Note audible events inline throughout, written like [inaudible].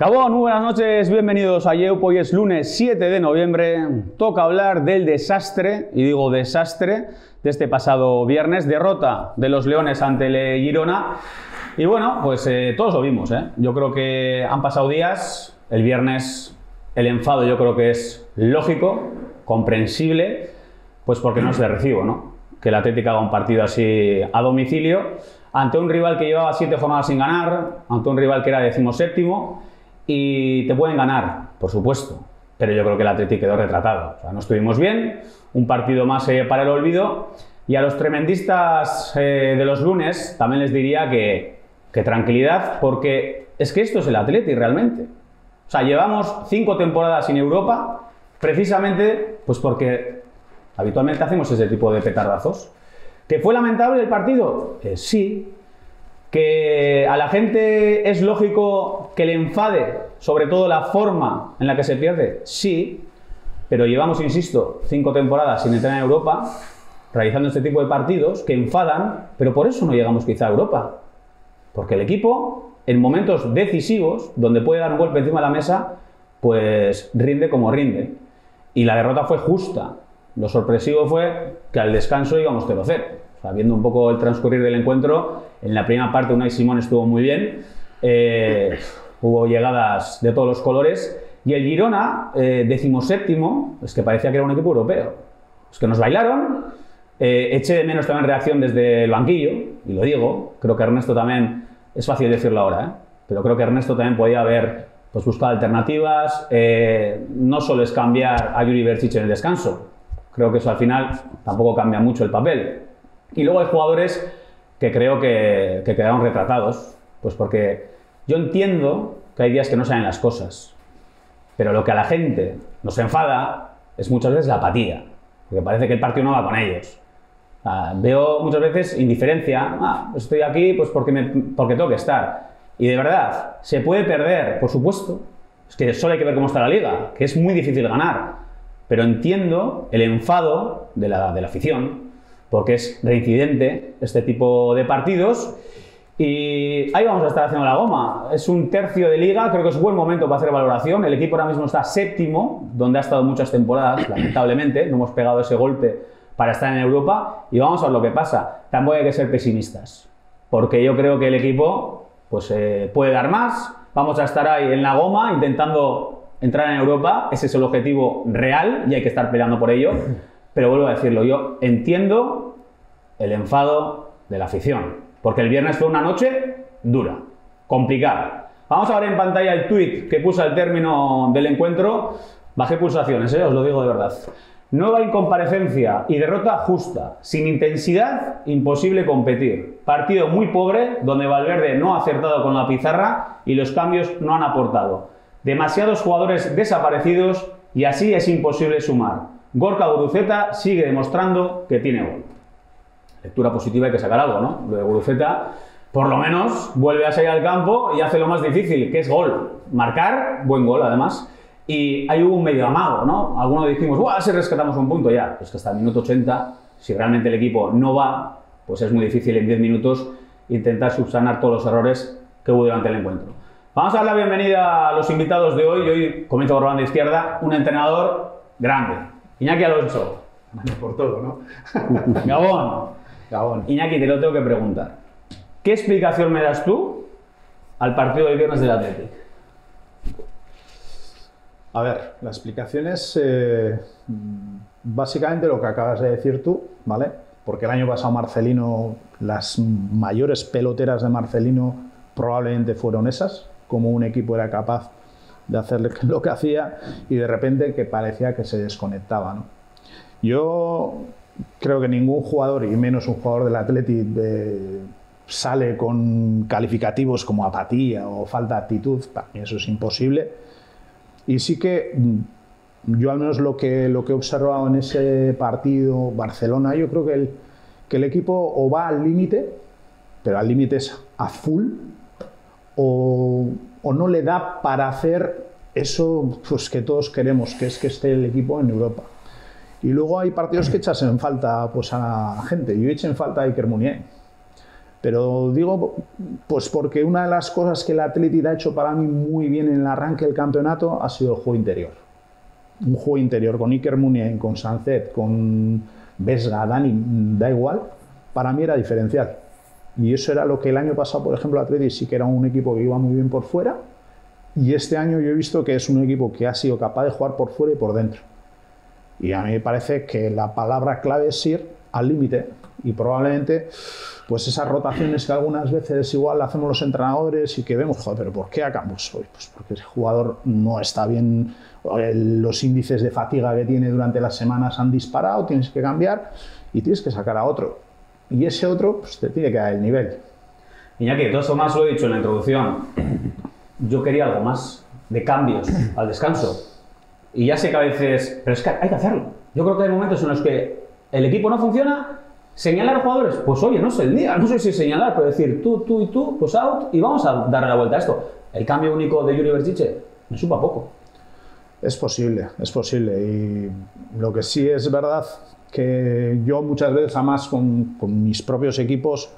Cabón, muy buenas noches, bienvenidos a Yeupo. Hoy es lunes 7 de noviembre. Toca hablar del desastre, y digo desastre, de este pasado viernes. Derrota de los Leones ante el Girona. Y bueno, pues eh, todos lo vimos. ¿eh? Yo creo que han pasado días. El viernes el enfado yo creo que es lógico, comprensible, pues porque no es de recibo, ¿no? Que el Atlético haga un partido así a domicilio ante un rival que llevaba siete jornadas sin ganar, ante un rival que era decimoséptimo y te pueden ganar, por supuesto, pero yo creo que el Atlético quedó retratado. O sea, no estuvimos bien, un partido más eh, para el olvido. Y a los tremendistas eh, de los lunes también les diría que, tranquilidad, porque es que esto es el Atlético realmente. O sea, llevamos cinco temporadas en Europa, precisamente pues porque habitualmente hacemos ese tipo de petardazos. ¿Que fue lamentable el partido? Eh, sí, que a la gente es lógico que le enfade, sobre todo la forma en la que se pierde, sí, pero llevamos, insisto, cinco temporadas sin entrar en Europa, realizando este tipo de partidos que enfadan, pero por eso no llegamos quizá a Europa. Porque el equipo, en momentos decisivos, donde puede dar un golpe encima de la mesa, pues rinde como rinde. Y la derrota fue justa. Lo sorpresivo fue que al descanso íbamos 0-0 viendo un poco el transcurrir del encuentro, en la primera parte Unai Simón estuvo muy bien, eh, hubo llegadas de todos los colores, y el Girona, eh, decimoséptimo, es que parecía que era un equipo europeo. Es que nos bailaron, eh, eché de menos también reacción desde el banquillo, y lo digo, creo que Ernesto también, es fácil decirlo ahora, ¿eh? pero creo que Ernesto también podía haber pues, buscado alternativas, no solo es cambiar a Yuri Berchich en el descanso, creo que eso al final tampoco cambia mucho el papel, y luego hay jugadores que creo que, quedaron retratados, pues porque yo entiendo que hay días que no salen las cosas, pero lo que a la gente nos enfada es muchas veces la apatía, porque parece que el partido no va con ellos. veo muchas veces indiferencia, ah, estoy aquí pues porque, me, porque tengo que estar. Y de verdad, se puede perder, por supuesto, es que solo hay que ver cómo está la liga, que es muy difícil ganar, pero entiendo el enfado de la, de la afición, porque es reincidente este tipo de partidos. Y ahí vamos a estar haciendo la goma. Es un tercio de liga, creo que es un buen momento para hacer valoración. El equipo ahora mismo está séptimo, donde ha estado muchas temporadas, lamentablemente. No hemos pegado ese golpe para estar en Europa. Y vamos a ver lo que pasa. Tampoco hay que ser pesimistas, porque yo creo que el equipo pues, eh, puede dar más. Vamos a estar ahí en la goma intentando entrar en Europa. Ese es el objetivo real y hay que estar peleando por ello. Pero vuelvo a decirlo, yo entiendo el enfado de la afición, porque el viernes fue una noche dura, complicada. Vamos a ver en pantalla el tweet que puso al término del encuentro. Bajé pulsaciones, ¿eh? os lo digo de verdad. Nueva incomparecencia y derrota justa. Sin intensidad, imposible competir. Partido muy pobre, donde Valverde no ha acertado con la pizarra y los cambios no han aportado. Demasiados jugadores desaparecidos y así es imposible sumar. Gorka Guruceta sigue demostrando que tiene gol. Lectura positiva hay que sacar algo, ¿no? Lo de Guruceta, por lo menos, vuelve a salir al campo y hace lo más difícil, que es gol. Marcar, buen gol además. Y hay un medio amago, ¿no? Algunos dijimos, ¡guau! Si rescatamos un punto ya. Pues que hasta el minuto 80, si realmente el equipo no va, pues es muy difícil en 10 minutos intentar subsanar todos los errores que hubo durante el encuentro. Vamos a dar la bienvenida a los invitados de hoy. Hoy comienzo por la banda izquierda, un entrenador grande, Iñaki Alonso. Por todo, ¿no? [laughs] Gabón. Gabón. Iñaki, te lo tengo que preguntar. ¿Qué explicación me das tú al partido del viernes del Atlético? A ver, la explicación es eh, básicamente lo que acabas de decir tú, ¿vale? Porque el año pasado Marcelino, las mayores peloteras de Marcelino probablemente fueron esas, como un equipo era capaz de hacer [laughs] lo que hacía y de repente que parecía que se desconectaba. ¿no? Yo creo que ningún jugador, y menos un jugador del Athletic, eh, sale con calificativos como apatía o falta de actitud, eso es imposible. Y sí que mm, yo al menos lo que, lo que he observado en ese partido Barcelona, yo creo que el, que el equipo o va al límite, pero al límite es a full, o o no le da para hacer eso pues, que todos queremos, que es que esté el equipo en Europa. Y luego hay partidos que echas en falta pues, a gente. Yo eché en falta a Iker Munier. Pero digo, pues porque una de las cosas que el Atlético ha hecho para mí muy bien en el arranque del campeonato ha sido el juego interior. Un juego interior con Iker Muniain, con Sancet, con Vesga, Dani, da igual, para mí era diferencial. Y eso era lo que el año pasado, por ejemplo, el Atlético sí que era un equipo que iba muy bien por fuera. Y este año yo he visto que es un equipo que ha sido capaz de jugar por fuera y por dentro. Y a mí me parece que la palabra clave es ir al límite. Y probablemente pues esas rotaciones que algunas veces igual hacemos los entrenadores y que vemos, joder, pero ¿por qué acá? Pues, pues porque ese jugador no está bien, los índices de fatiga que tiene durante las semanas han disparado, tienes que cambiar y tienes que sacar a otro. Y ese otro pues, te tiene que dar el nivel. Iñaki, todo eso más lo he dicho en la introducción. Yo quería algo más de cambios [clears throat] al descanso. Y ya sé que a veces, pero es que hay que hacerlo. Yo creo que hay momentos en los que el equipo no funciona ¿Señalar a jugadores? Pues oye, no es el día, [laughs] no sé si señalar, pero decir tú, tú y tú, pues out y vamos a darle la vuelta a esto. El cambio único de Yuri Berchiche me supa poco. Es posible, es posible. Y lo que sí es verdad que yo muchas veces, además con, con mis propios equipos,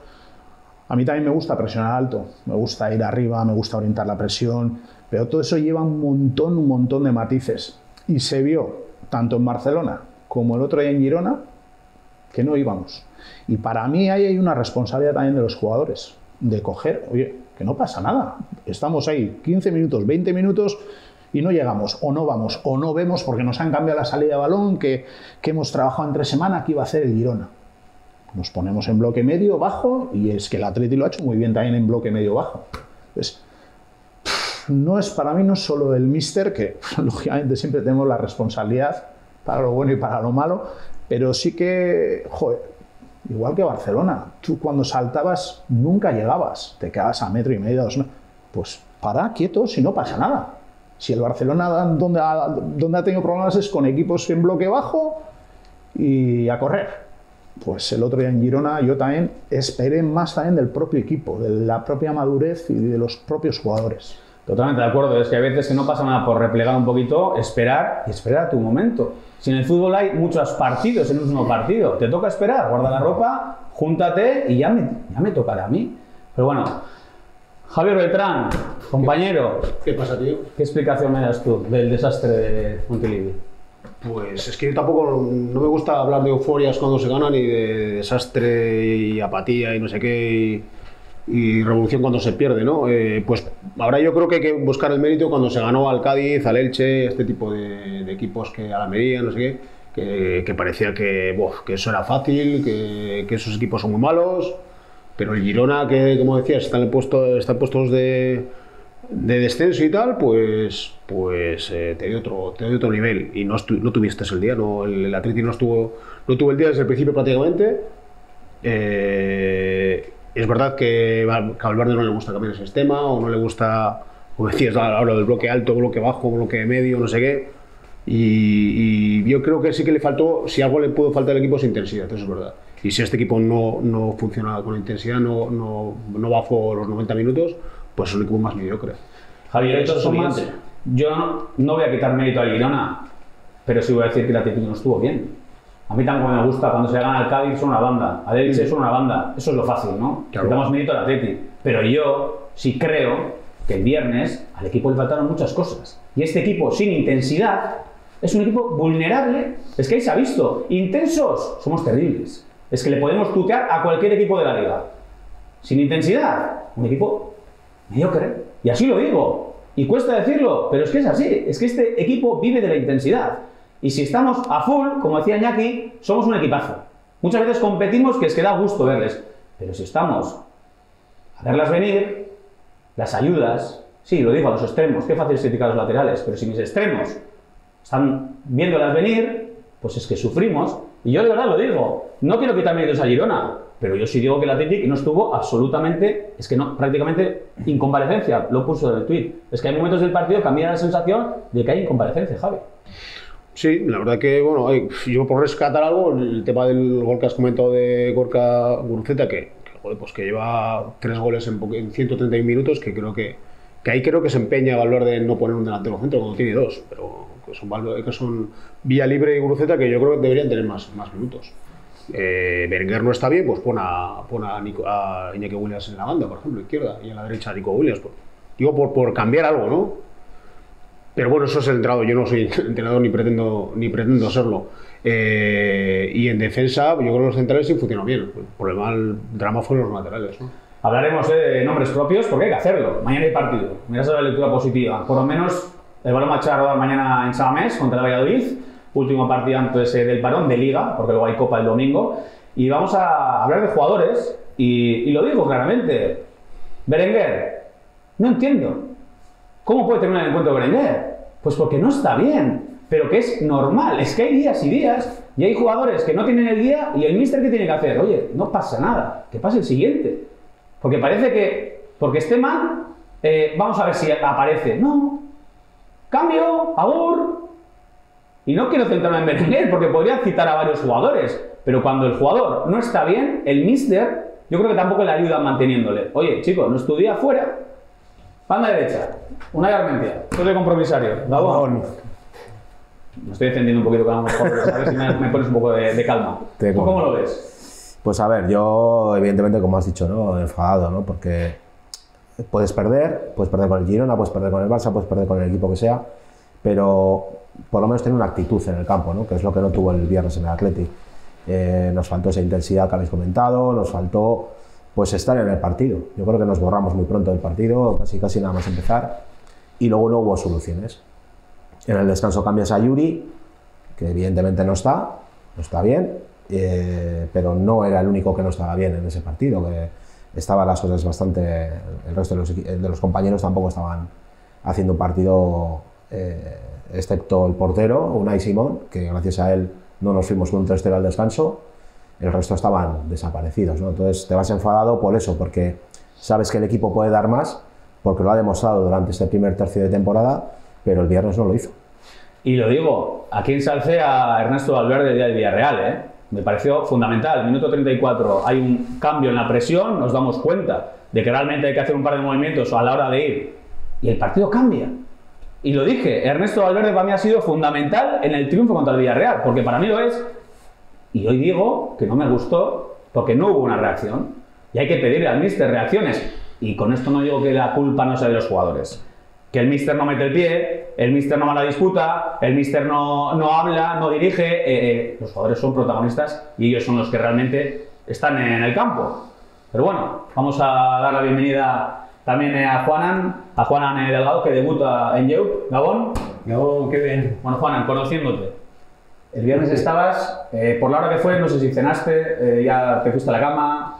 a mí también me gusta presionar alto, me gusta ir arriba, me gusta orientar la presión, pero todo eso lleva un montón, un montón de matices. Y se vio tanto en Barcelona como el otro día en Girona que no íbamos. Y para mí ahí hay una responsabilidad también de los jugadores, de coger, oye, que no pasa nada, estamos ahí 15 minutos, 20 minutos y no llegamos, o no vamos, o no vemos porque nos han cambiado la salida de balón, que, hemos trabajado entre semana, que iba a hacer el Girona. Nos ponemos en bloque medio, bajo, y es que el Atleti lo ha hecho muy bien también en bloque medio, bajo. Entonces, no es para mí no es solo el mister, que [laughs] lógicamente siempre tenemos la responsabilidad para lo bueno y para lo malo, pero sí que, joder, igual que Barcelona, tú cuando saltabas nunca llegabas, te quedabas a metro y medio, dos Pues para, quieto, si no pasa nada. Si el Barcelona donde donde ha tenido problemas es con equipos en bloque bajo y a correr. Pues el otro día en Girona yo también esperé más también del propio equipo, de la propia madurez y de los propios jugadores. Totalmente de acuerdo, es que a veces que no pasa nada por replegar un poquito, esperar y esperar a tu momento. Si en el fútbol hay muchos partidos en un mismo partido, te toca esperar, guarda la ropa, júntate y ya me, ya me tocará a mí. Pero bueno, Javier Beltrán, compañero. ¿Qué pasa, tío? ¿Qué explicación me das tú del desastre de Montilivi? Pues es que tampoco no me gusta hablar de euforias cuando se gana ni de desastre y apatía y no sé qué y revolución cuando se pierde, ¿no? Eh, pues ahora yo creo que hay que buscar el mérito cuando se ganó al Cádiz, al Elche, este tipo de, equipos que a la medida, no sé qué, que, parecía que, que, eso era fácil, que, esos equipos son muy malos, pero el Girona, que como decías, están, puesto, están puestos de, de descenso y tal, pues, pues eh, te, dio otro, te dio otro nivel y no, no tuviste el día, no, el, el Atleti no, estuvo, no tuvo el día desde el principio prácticamente. Eh, es verdad que a Valverde no le gusta cambiar el sistema o no le gusta, como decías, ahora del bloque alto, bloque bajo, bloque medio, no sé qué. Y, yo creo que sí que le faltó, si algo le pudo faltar al equipo es intensidad, eso es verdad. Y si este equipo no, no funciona con intensidad, no, no, no va por los 90 minutos, pues es un equipo más mediocre. Javier, son más, yo no, voy a quitar mérito al Girona, pero sí voy a decir que la Atlético no estuvo bien. A mí tampoco me gusta cuando se gana al Cádiz son una banda, al Elche son una banda. Eso es lo fácil, ¿no? Claro. Damos mérito al Atleti. Pero yo sí creo que el viernes al equipo le faltaron muchas cosas. Y este equipo sin intensidad es un equipo vulnerable. Es que ahí se ha visto. Intensos, somos terribles. Es que le podemos tutear a cualquier equipo de la liga. Sin intensidad, un equipo mediocre. Y así lo digo. Y cuesta decirlo, pero es que es así. Es que este equipo vive de la intensidad. Y si estamos a full, como decía Iñaki, somos un equipazo. Muchas veces competimos que es que da gusto verles. Pero si estamos a verlas venir, las ayudas, sí, lo digo a los extremos, qué fácil es criticar los laterales, pero si mis extremos están viéndolas venir, pues es que sufrimos. Y yo de verdad lo digo, no quiero quitar méritos a Girona, pero yo sí digo que el Atlético no estuvo absolutamente, es que no, prácticamente incomparecencia, lo puso en el tweet. Es que hay momentos del partido que a mí la sensación de que hay incomparecencia, Javi. Sí, la verdad que, bueno, yo por rescatar algo, el tema del gol que has comentado de Gorka Guruceta, que, pues que lleva tres goles en, en 131 minutos, que creo que, que ahí creo que se empeña a valor de no poner un delantero centro cuando tiene dos, pero que son, que Vía Libre y Guruceta que yo creo que deberían tener más, más minutos. Eh, Berenguer no está bien, pues pon a, pon a, Nico- a Williams en la banda, por ejemplo, izquierda, y en la derecha a Nico Williams. pues. Digo, por, por cambiar algo, ¿no? Pero bueno, eso es el entrenador. Yo no soy [laughs] entrenador ni pretendo, ni pretendo serlo. Eh, y en defensa, yo creo que los centrales sí funcionan bien. El problema, el drama fue los laterales. Hablaremos de nombres propios porque hay que hacerlo. Mañana hay partido. Miras la lectura positiva. Por lo menos el balón va a rodar mañana en Samamés contra el Valladolid. Último partido antes eh, del parón de Liga, porque luego hay Copa el domingo. Y vamos a hablar de jugadores. Y, lo digo claramente. Berenguer, no entiendo. ¿Cómo puede terminar el encuentro Berenguer? Pues porque no está bien. Pero que es normal. Es que hay días y días. Y hay jugadores que no tienen el día. Y el míster, ¿qué tiene que hacer? Oye, no pasa nada. Que pase el siguiente. Porque parece que, porque esté mal, eh, vamos a ver si aparece. No. Cambio, agur. Y no quiero centrarme en Berenguer porque podría citar a varios jugadores. Pero cuando el jugador no está bien, el mister, yo creo que tampoco le ayuda manteniéndole. Oye, chico, no estudia fuera. Banda derecha. Una Garmentia. Soy de compromisario. Gabón. Me estoy defendiendo un poquito cada mejor, pero sabes si me, me pones un poco de, de calma. ¿Tú cómo lo ves? Pues a ver, yo evidentemente, como has dicho, ¿no? enfadado, ¿no? Porque puedes perder, puedes perder con el Girona, puedes perder con el Barça, puedes perder con el equipo que sea, pero por lo menos tener una actitud en el campo, ¿no? Que es lo que no tuvo el viernes en el Athletic. Eh, nos faltó esa intensidad que habéis comentado, nos faltó pues estar en el partido. Yo creo que nos borramos muy pronto del partido, casi casi nada más empezar, y luego no hubo soluciones. En el descanso cambias a Yuri, que evidentemente no está, no está bien, eh, pero no era el único que no estaba bien en ese partido, que estaban las cosas bastante, el resto de los, compañeros tampoco estaban haciendo un partido, eh, excepto el portero, Unai Simón, que gracias a él no nos fuimos con un 3-0 al descanso, el resto estaban desaparecidos, ¿no? Entonces te vas enfadado por eso, porque sabes que el equipo puede dar más, porque lo ha demostrado durante este primer tercio de temporada, pero el viernes no lo hizo. Y lo digo, aquí ensalcé a Ernesto Valverde del día del Villarreal, ¿eh? Me pareció fundamental. Minuto 34, hay un cambio en la presión, nos damos cuenta de que realmente hay que hacer un par de movimientos a la hora de ir. Y el partido cambia. Y lo dije, Ernesto Valverde para mí ha sido fundamental en el triunfo contra el Villarreal, porque para mí lo es. Y hoy digo que no me gustó porque no hubo una reacción. Y hay que pedirle al míster reacciones. Y con esto no digo que la culpa no sea de los jugadores. Que el míster no mete el pie, el míster no va a la disputa, el míster no, no habla, no dirige. eh, eh, los jugadores son protagonistas y ellos son los que realmente están en el campo. Pero bueno, vamos a dar la bienvenida también eh, a Juanan, a Juanan eh, Delgado, que debuta en Yeup, Gabón. Gabón, qué bien. Bueno, Juanan, conociéndote. El viernes estabas, eh, por la hora que fue, no sé si cenaste, eh, ya te fuiste a la cama.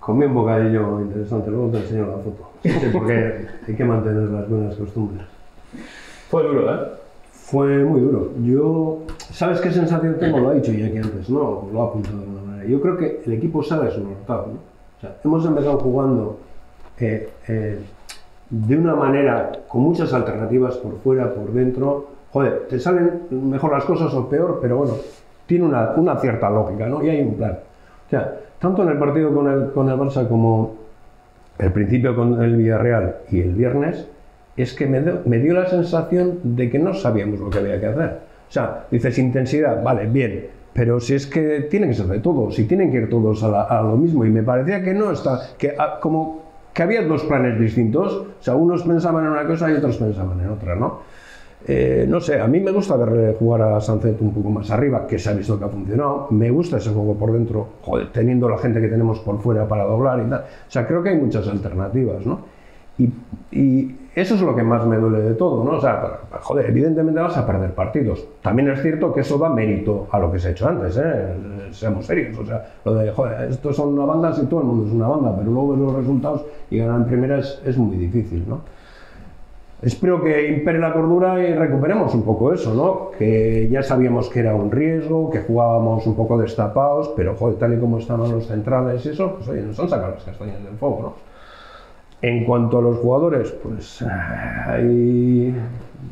Comí un bocadillo interesante, luego te enseño la foto. Sí, porque hay que mantener las buenas costumbres. Fue duro, ¿eh? Fue muy duro. Yo, ¿sabes qué sensación tengo? Lo ha dicho ya aquí antes, ¿no? Lo ha apuntado de alguna manera. Yo creo que el equipo sale desnortado, ¿no? O sea, hemos empezado jugando eh, eh, de una manera con muchas alternativas por fuera, por dentro. Joder, te salen mejor las cosas o peor, pero bueno, tiene una, una cierta lógica, ¿no? Y hay un plan. O sea, tanto en el partido con el, con el Barça como el principio con el Villarreal y el viernes, es que me, me dio la sensación de que no sabíamos lo que había que hacer. O sea, dices intensidad, vale, bien, pero si es que tiene que ser de todo, si tienen que ir todos a, la- a lo mismo, y me parecía que no está, que ah, como que había dos planes distintos, o sea, unos pensaban en una cosa y otros pensaban en otra, ¿no? Eh, no sé, a mí me gusta verle jugar a Sancet un poco más arriba, que se ha visto que ha funcionado. Me gusta ese juego por dentro, joder, teniendo la gente que tenemos por fuera para doblar y tal. O sea, creo que hay muchas alternativas, ¿no? Y, y eso es lo que más me duele de todo, ¿no? O sea, joder, evidentemente vas a perder partidos. También es cierto que eso da mérito a lo que se ha hecho antes, ¿eh? Seamos serios. O sea, lo de, joder, estos son una banda, si todo el mundo es una banda, pero luego ves los resultados y ganar en primera es, es muy difícil, ¿no? Espero que impere la cordura y recuperemos un poco eso, ¿no? Que ya sabíamos que era un riesgo, que jugábamos un poco destapados, pero joder, tal y como estaban los centrales y eso, pues oye, nos han sacado las castañas del fuego, ¿no? En cuanto a los jugadores, pues ahí,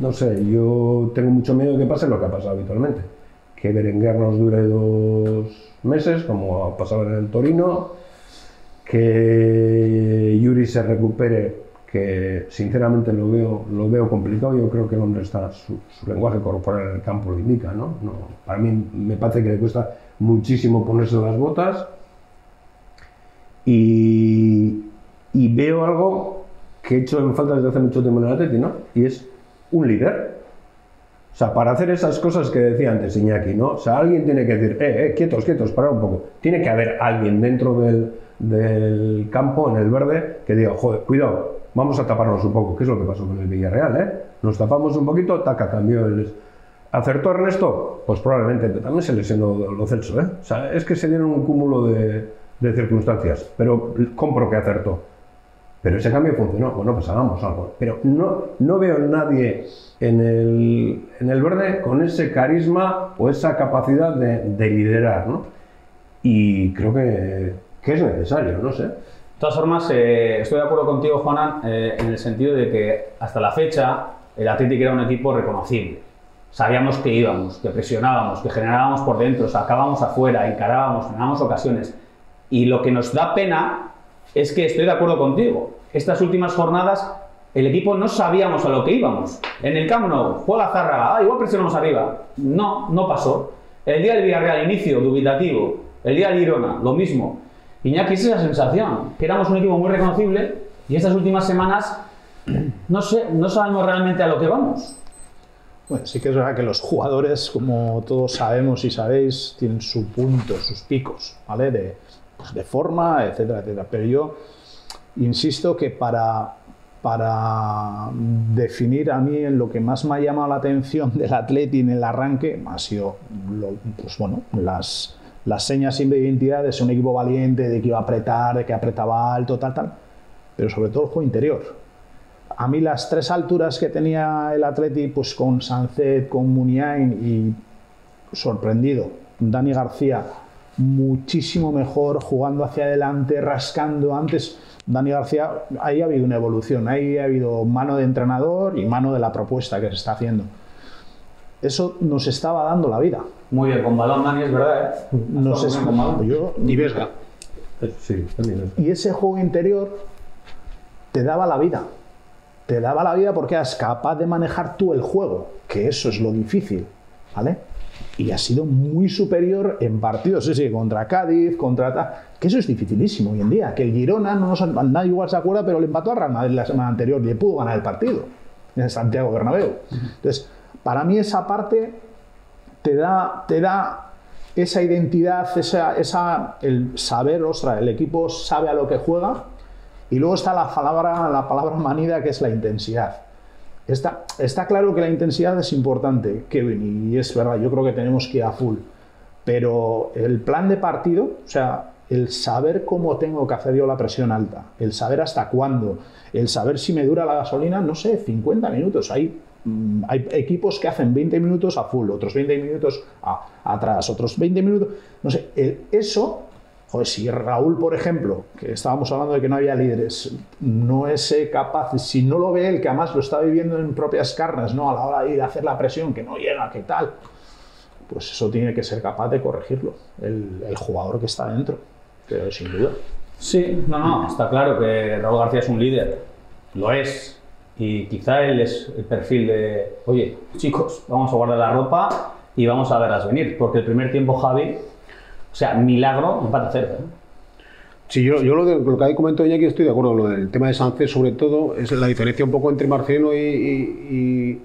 no sé, yo tengo mucho miedo de que pase lo que ha pasado habitualmente. Que Berenguer nos dure dos meses, como ha pasado en el Torino, que Yuri se recupere, que sinceramente lo veo, lo veo complicado. Yo creo que el hombre está, su, su lenguaje corporal en el campo lo indica. ¿no? No, para mí me parece que le cuesta muchísimo ponerse las botas y, y veo algo que he hecho en falta desde hace mucho tiempo en el Atleti, ¿no? Y es un líder. O sea, para hacer esas cosas que decía antes Iñaki, ¿no? O sea, alguien tiene que decir, eh, eh, quietos, quietos, parar un poco. Tiene que haber alguien dentro del, del campo, en el verde, que diga, joder, cuidado, vamos a taparnos un poco, que es lo que pasó con el Villarreal, ¿eh? Nos tapamos un poquito, taca, cambió el... ¿Acertó Ernesto? Pues probablemente, pero también se lesionó lo Celso, ¿eh? O sea, es que se dieron un cúmulo de, de circunstancias, pero compro que acertó. Pero ese cambio funcionó, bueno, pues hagamos algo. Pero no, no veo nadie en el, en el verde con ese carisma o esa capacidad de, de liderar, ¿no? Y creo que, que, es necesario, no sé. De todas formas, eh, estoy de acuerdo contigo, Juanan, eh, en el sentido de que hasta la fecha el Atlético era un equipo reconocible. Sabíamos que íbamos, que presionábamos, que generábamos por dentro, sacábamos afuera, encarábamos, generábamos ocasiones. Y lo que nos da pena es que estoy de acuerdo contigo. Estas últimas jornadas el equipo no sabíamos a lo que íbamos. En el Camp Nou, juega Zarra, ah, igual presionamos arriba. No, no pasó. El día del Villarreal, inicio, dubitativo. El día del Girona, lo mismo. Iñaki, es esa sensación, que éramos un equipo muy reconocible y estas últimas semanas, no sabemos realmente a lo que vamos. Bueno, sí que es verdad que los jugadores, como todos sabemos y sabéis, tienen su punto, sus picos, ¿vale? De forma, etcétera, etcétera. Pero yo insisto que para, para definir a mí lo que más me ha llamado la atención del Atleti en el arranque ha sido lo, pues bueno, las, las señas de identidad de ser un equipo valiente, de que iba a apretar, de que apretaba alto, tal, tal, pero sobre todo el juego interior. A mí las tres alturas que tenía el Atleti, pues con Sancet, con Muniain y sorprendido, Dani García, muchísimo mejor, jugando hacia adelante, rascando antes. Dani García, ahí ha habido una evolución, ahí ha habido mano de entrenador y mano de la propuesta que se está haciendo. Eso nos estaba dando la vida. Muy bien, con balón, Dani, es verdad. ¿eh? Nos es, con balón. yo, Ni Vesga. Sí, también. y ese juego interior te daba la vida. Te daba la vida porque eras capaz de manejar tú el juego, que eso es lo difícil, ¿vale? Y ha sido muy superior en partidos, sí, sí, contra Cádiz, contra que eso es dificilísimo hoy en día, que el Girona, no nos, nadie igual se acuerda, pero le empató a Real Madrid la semana anterior y le pudo ganar el partido en Santiago Bernabéu. Entonces, para mí esa parte te da, te da esa identidad, esa, esa, el saber, ostras, el equipo sabe a lo que juega, y luego está la palabra, la palabra manida que es la intensidad. Está, claro que la intensidad es importante, Kevin, y es verdad, yo creo que tenemos que ir a full. Pero el plan de partido, o sea, el saber cómo tengo que hacer yo la presión alta, el saber hasta cuándo, el saber si me dura la gasolina, no sé, 50 minutos. Hay, mm, hay equipos que hacen 20 minutos a full, otros 20 minutos atrás, otros 20 minutos. No sé, eso Joder, si Raúl, por ejemplo, que estábamos hablando de que no había líderes, no es capaz, si no lo ve él, que además lo está viviendo en propias carnes, ¿no? A la hora de ir a hacer la presión, que no llega, que tal, pues eso tiene que ser capaz de corregirlo, el, el jugador que está dentro, pero sin duda. Sí, no, no, está claro que Raúl García es un líder, lo es. Y quizá él es el perfil de, oye, chicos, vamos a guardar la ropa y vamos a verlas venir. Porque el primer tiempo, Javi, o sea, milagro, empate a cero. ¿eh? Sí, yo, yo lo, de, lo que ahí comentó Iñaki estoy de acuerdo. Lo del tema de Sánchez, sobre todo, es la diferencia un poco entre Marcelino y,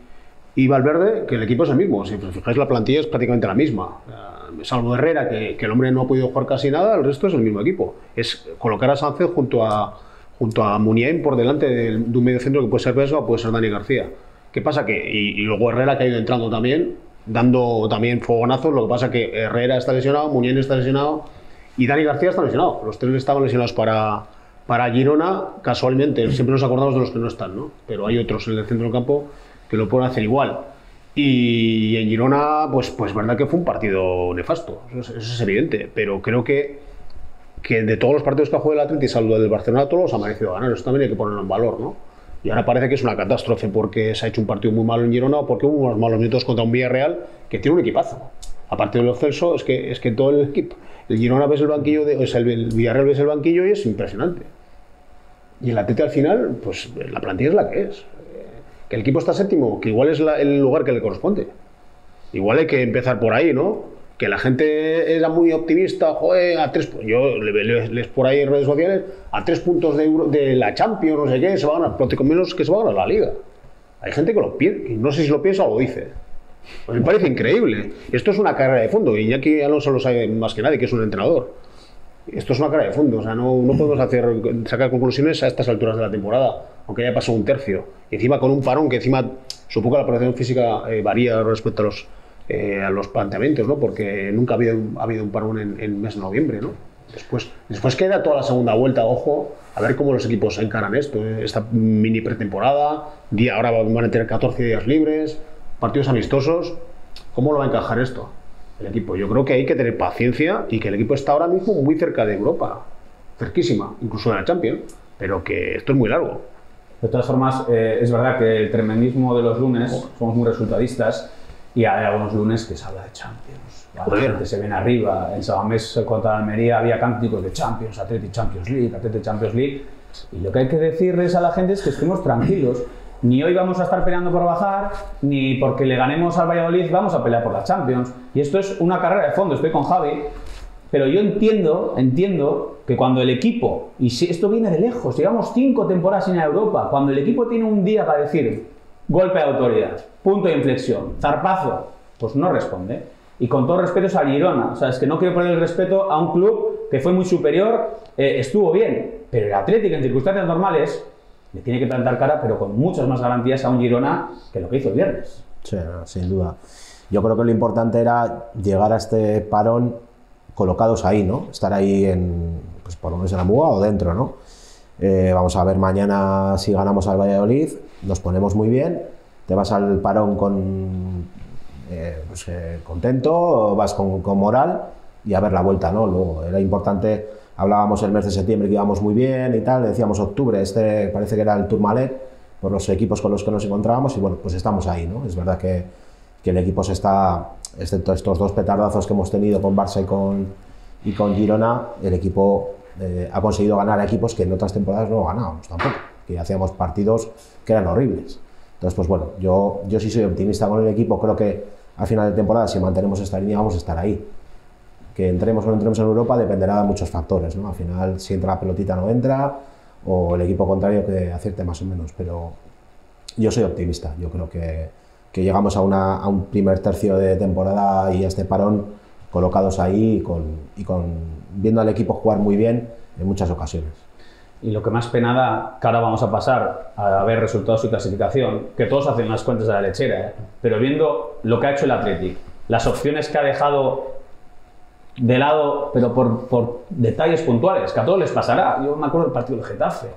y, Valverde, que el equipo es el mismo. Si os fijáis, la plantilla es prácticamente la misma. Sea, Salvo Herrera, que, que el hombre no ha podido jugar casi nada, el resto es el mismo equipo. Es colocar a Sánchez junto a, junto a Muniain por delante del- de un medio centro que puede ser Vesga o puede ser Dani García. ¿Qué pasa? Que, y, y luego Herrera que ha ido entrando también, dando también fogonazos. Lo que pasa que Herrera está lesionado, Muniain está lesionado y Dani García está lesionado. Los tres estaban lesionados para, para Girona, casualmente. Siempre nos acordamos de los que no están, ¿no? Pero hay otros en el centro del campo que lo pueden hacer igual. Y en Girona, pues, pues verdad que fue un partido nefasto, eso es, evidente. Pero creo que, que de todos los partidos que ha jugado el Atleti, salvo el del Barcelona, todos los ha merecido ganar. Eso también hay que ponerlo en valor, ¿no? Y ahora parece que es una catástrofe porque se ha hecho un partido muy malo en Girona o porque hubo unos malos minutos contra un Villarreal que tiene un equipazo. Aparte de los Celso, es que, es que todo el equipo. El Girona ves el banquillo, de, el Villarreal ves el banquillo y es impresionante. Y el Atleti al final, pues la plantilla es la que es. Que el equipo está séptimo, que igual es la- el lugar que le corresponde. Igual hay que empezar por ahí, ¿no? Que la gente era muy optimista, joder, a tres, yo le le- lees por ahí en redes sociales, a tres puntos de, la Champions, no sé qué, se va a ganar, menos que se va a ganar la Liga. Hay gente que lo piensa, no sé si lo piensa o lo dice. Me parece increíble. Esto es una carrera de fondo, y Iñaki Alonso lo sabe más que nadie, que es un entrenador. Esto es una carrera de fondo, o sea, no, no podemos hacer, sacar conclusiones a estas alturas de la temporada, aunque haya pasado un tercio. Y encima con un parón que encima supongo que la preparación física eh, varía respecto a los, eh, a los planteamientos, ¿no? Porque nunca ha habido, ha habido un parón en, en mes de noviembre, ¿no? Después, después queda toda la segunda vuelta, ojo, a ver cómo los equipos encaran esto, ¿eh? esta mini pretemporada, día, ahora van a tener 14 días libres, partidos amistosos, ¿cómo lo va a encajar esto? El equipo, yo creo que hay que tener paciencia y que el equipo está ahora mismo muy cerca de Europa, cerquísima, incluso de la Champions, pero que esto es muy largo. De todas formas, eh, es verdad que el tremendismo de los lunes, somos muy resultadistas y hay algunos lunes que se habla de Champions. Gente se ven arriba. En Sabamés contra Almería había cánticos de Champions, Atleti Champions League, Atleti Champions League. Y lo que hay que decirles a la gente es que estemos tranquilos. Ni hoy vamos a estar peleando por bajar, ni porque le ganemos al Valladolid vamos a pelear por la Champions. Y esto es una carrera de fondo. Estoy con Javi. Pero yo entiendo, entiendo que cuando el equipo, y si esto viene de lejos, llevamos cinco temporadas en Europa, cuando el equipo tiene un día para decir golpe de autoridad, punto de inflexión, zarpazo, pues no responde. Y con todo respeto es a Girona, o sea, es que no quiero poner el respeto a un club que fue muy superior, eh, estuvo bien, pero el Atlético en circunstancias normales le tiene que plantar cara, pero con muchas más garantías a un Girona que lo que hizo el viernes. Sí, sin duda. Yo creo que lo importante era llegar a este parón colocados ahí, ¿no? Estar ahí en, pues por lo menos en la muga o dentro, ¿no? Eh, vamos a ver mañana si ganamos al Valladolid, nos ponemos muy bien, te vas al parón con eh, pues, eh, contento, vas con, moral y a ver la vuelta, ¿no? Luego era importante, hablábamos el mes de septiembre que íbamos muy bien y tal, decíamos octubre, este parece que era el Tourmalet por los equipos con los que nos encontrábamos y bueno, pues estamos ahí, ¿no? Es verdad que, que el equipo se está, excepto estos dos petardazos que hemos tenido con Barça y con, y con Girona, el equipo eh, ha conseguido ganar equipos que en otras temporadas no ganábamos tampoco, que hacíamos partidos que eran horribles. Entonces, pues bueno, yo, yo sí soy optimista con el equipo, creo que a final de temporada, si mantenemos esta línea, vamos a estar ahí. Que entremos o no entremos en Europa dependerá de muchos factores, ¿no? Al final, si entra la pelotita no entra, o el equipo contrario que acierte más o menos, pero yo soy optimista, yo creo que, que llegamos a, una, a un primer tercio de temporada y a este parón colocados ahí y, con, y con, viendo al equipo jugar muy bien en muchas ocasiones. Y lo que más penada, que ahora vamos a pasar a ver resultados y clasificación, que todos hacen las cuentas de la lechera, ¿eh? pero viendo lo que ha hecho el Athletic, las opciones que ha dejado de lado, pero por, por detalles puntuales, que a todos les pasará. Yo me acuerdo del partido del Getafe,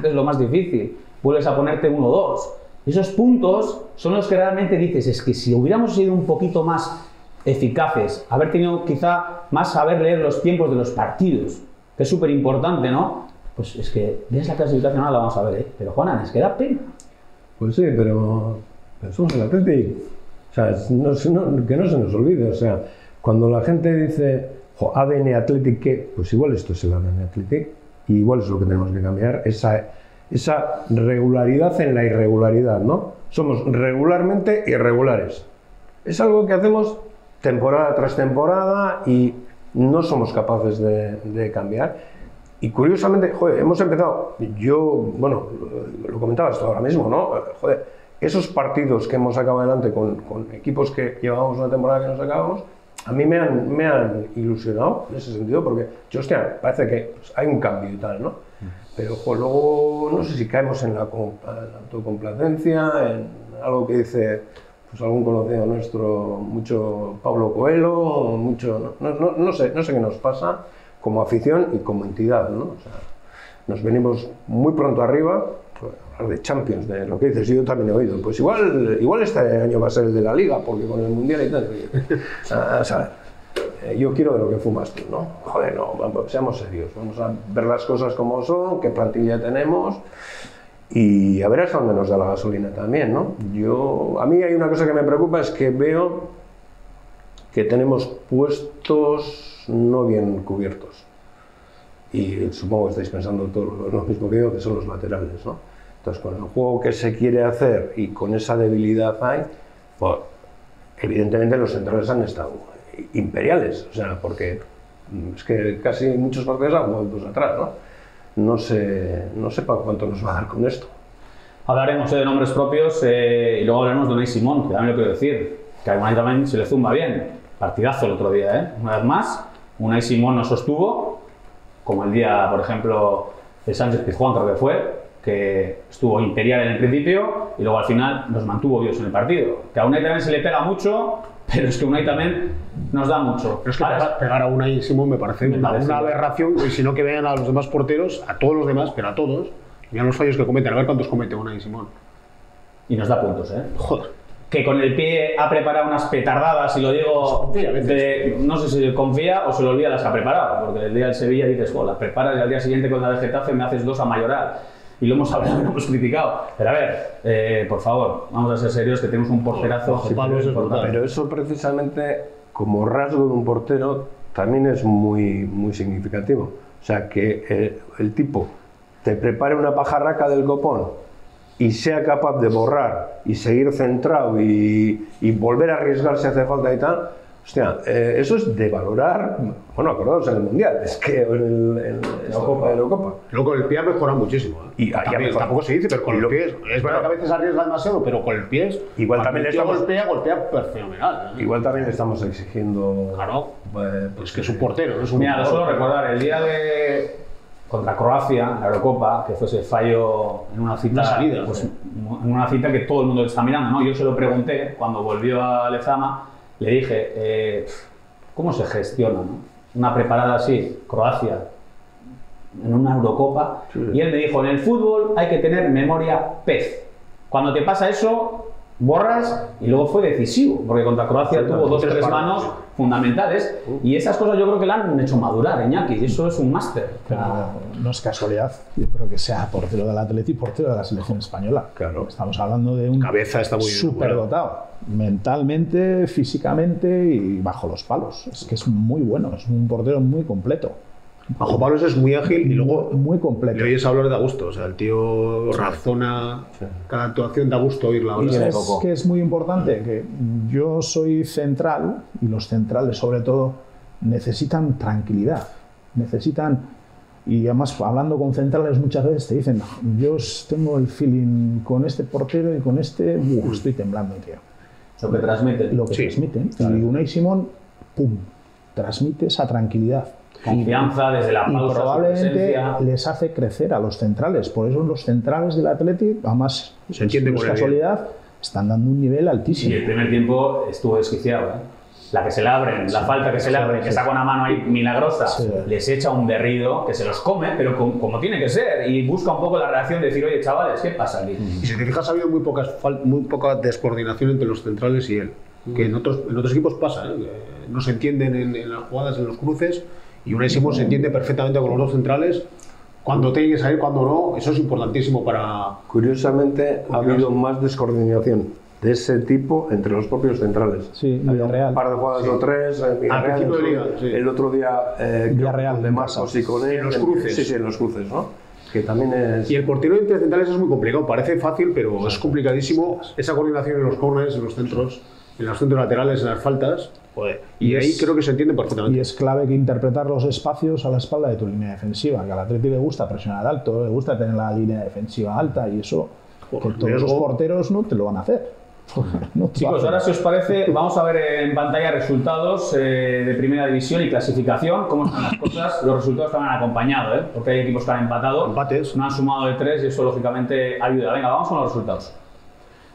que es lo más difícil. Vuelves a ponerte 1-2. Esos puntos son los que realmente dices, es que si hubiéramos sido un poquito más eficaces, haber tenido quizá más saber leer los tiempos de los partidos, que es súper importante, ¿no? Pues es que ves la clasificación, ahora la vamos a ver, ¿eh? Pero Juanan, es que da pena. Pues sí, pero, pero somos el Athletic. O sea, no no- que no se nos olvide. O sea, cuando la gente dice "Jo, ADN Athletic. Pues igual esto es el ADN Athletic y igual es lo que tenemos que cambiar. Esa, esa regularidad en la irregularidad, ¿no? Somos regularmente irregulares. Es algo que hacemos temporada tras temporada y no somos capaces de, de cambiar. Y curiosamente, joder, hemos empezado, yo, bueno, lo, comentabas ahora mismo, ¿no? Joder, esos partidos que hemos sacado adelante con, con equipos que llevábamos una temporada que no sacábamos, a mí me han, me han ilusionado en ese sentido, porque, yo, hostia, parece que pues, hay un cambio y tal, ¿no? Pero luego, no sé si caemos en la autocomplacencia, en algo que dice pues algún conocido nuestro, mucho Pablo Coelho, mucho, no, no, no sé, no sé qué nos pasa como afición y como entidad, ¿no? O sea, nos venimos muy pronto arriba, pues, hablar de Champions, de lo que dices, yo también he oído, pues igual, igual este año va a ser el de la Liga, porque con el Mundial y tal, oye, [laughs] a- a saber, eh, yo quiero de lo que fumas tú, ¿no? Joder, no, vamos, seamos serios, vamos a ver las cosas como son, qué plantilla tenemos, y a ver hasta dónde nos da la gasolina también, ¿no? Yo, a mí hay una cosa que me preocupa, es que veo que tenemos puestos no bien cubiertos. y supongo que estáis pensando todo lo mismo que yo, que son los laterales, ¿no? Entonces, con el juego que se quiere hacer y con esa debilidad hay, pues evidentemente los centrales han estado imperiales, o sea, porque mm, es que casi muchos partidos han jugado dos atrás, ¿no? No sé, no sé para cuánto nos va a dar con esto. Hablaremos eh, de nombres propios eh, y luego hablaremos de Unai Simón, que también lo quiero decir, que a Unai también se le zumba bien. Partidazo el otro día, ¿eh? Una vez más, Unai Simón nos sostuvo, como el día, por ejemplo, de Sánchez Pizjuán, creo que fue, que estuvo imperial en el principio y luego al final nos mantuvo vivos en el partido. Que a Unai también se le pega mucho, [laughs] pero es que Unai también nos da mucho. Pero es que Ahora, pegar, a Unai Simón me parece, Me una, parece una aberración, y si no que vean a los demás porteros, a todos los demás, pero a todos, vean los fallos que cometen, a ver cuántos comete Unai Simón. Y nos da puntos, ¿eh? Joder. Que con el pie ha preparado unas petardadas, y lo digo, de- no sé si confía o se le olvida las que ha preparado, porque el día del Sevilla dices, "Jo, las preparas y al día siguiente contra el Getafe me haces dos a mayoral. Y lo hemos [laughs] hablado, lo hemos criticado. Pero a ver, eh, por favor, vamos a ser serios, que tenemos un porterazo brutal. Pero eso precisamente, como rasgo de un portero, también es muy, muy significativo. O sea, que el, el tipo te prepare una pajarraca del copón y sea capaz de borrar y seguir centrado y, y volver a arriesgar si hace falta y tal. Hostia, eh, eso es de valorar, bueno, acordaos en el Mundial, es que en, el, en la Copa. En la Copa. Luego con el pie ha mejorado muchísimo. ¿eh? Y- También- mejorado. tampoco se dice, pero con Y el pie. Es verdad que a veces arriesga demasiado, pero con el pie. Igual también le estamos- golpea, golpea fenomenal. ¿eh? Igual también le estamos exigiendo. Claro. eh, Pues que es un portero, no es un Mira, lo jugador. suelo recordar, el día de contra Croacia, en la Eurocopa, que fue ese fallo en una cita, salida, pues, sí. en una cita que todo el mundo está mirando, ¿no? Yo se lo pregunté cuando volvió a Lezama, le dije, eh, ¿cómo se gestiona no? una preparada así, Croacia, en una Eurocopa? Y él me dijo, en el fútbol hay que tener memoria pez. Cuando te pasa eso, borras y luego fue decisivo, porque contra Croacia Sí, tuvo dos tres tres manos fundamentales y esas cosas yo creo que la han hecho madurar, Iñaki, y eso es un máster. Pero Ah, no es casualidad. Yo creo que sea portero del Atleti y portero de la selección española. Claro. Estamos hablando de un Cabeza está muy superdotado. Mentalmente, físicamente y bajo los palos. Es que es muy bueno. Es un portero muy completo. Bajo palos es muy ágil y luego Muy completo. le oyes hablar de gusto. O sea, el tío razona cada actuación, da gusto oírla Y es que es muy importante que yo soy central y los centrales sobre todo necesitan tranquilidad, necesitan y además hablando con centrales muchas veces te dicen yo tengo el feeling con este portero y con este uf, estoy temblando tío lo que transmiten. lo que Sí, transmiten. Y Unai Simón pum transmite esa tranquilidad Confianza desde la y pausa, su probablemente les hace crecer a los centrales. Por eso los centrales del Atleti, además, Se entiende no es casualidad, están dando un nivel Y altísimo. el primer tiempo estuvo desquiciado, ¿eh? La que se le abren, la falta que se le abre, que saca una mano ahí milagrosa, Sí. les echa un berrido que se los come, pero com- como, tiene que ser. Y busca un poco la reacción de decir, oye, chavales, ¿qué pasa aquí? Y si te fijas, ha habido muy, pocas muy poca descoordinación entre los centrales y él. Que en otros, en otros equipos pasa, ¿eh? No se entienden en, en las jugadas, en los cruces. Y Unai Simón se entiende perfectamente con los dos centrales. Cuando tiene que salir, cuando no. Eso es importantísimo para. Curiosamente, ha habido más descoordinación de ese tipo entre los propios centrales. Sí, Había Villarreal. Un par de jugadas o tres. eh, Villarreal, principio de el liga, otro- sí. El otro día, eh, Villarreal, de en Marcos y con él. En los cruces. Sí, sí, en los cruces, ¿no? Que también es. Y el portero entre centrales es muy complicado. Parece fácil, pero es complicadísimo. Esa coordinación en los corners, en los centros, en los centros laterales, en las faltas. joder. Y ahí creo que se entiende perfectamente. Y es clave que interpretar los espacios a la espalda de tu línea defensiva, que al Atleti le gusta presionar alto, le gusta tener la línea defensiva alta y eso Joder, todos los porteros no te lo van a hacer. [laughs] No Chicos, ahora si os parece, vamos a ver en pantalla resultados eh, de primera división y clasificación, cómo están las cosas. Los resultados también han acompañado, ¿eh? porque hay equipos que han empatado, Empates. no han sumado de tres y eso lógicamente ayuda. Venga, vamos con los resultados.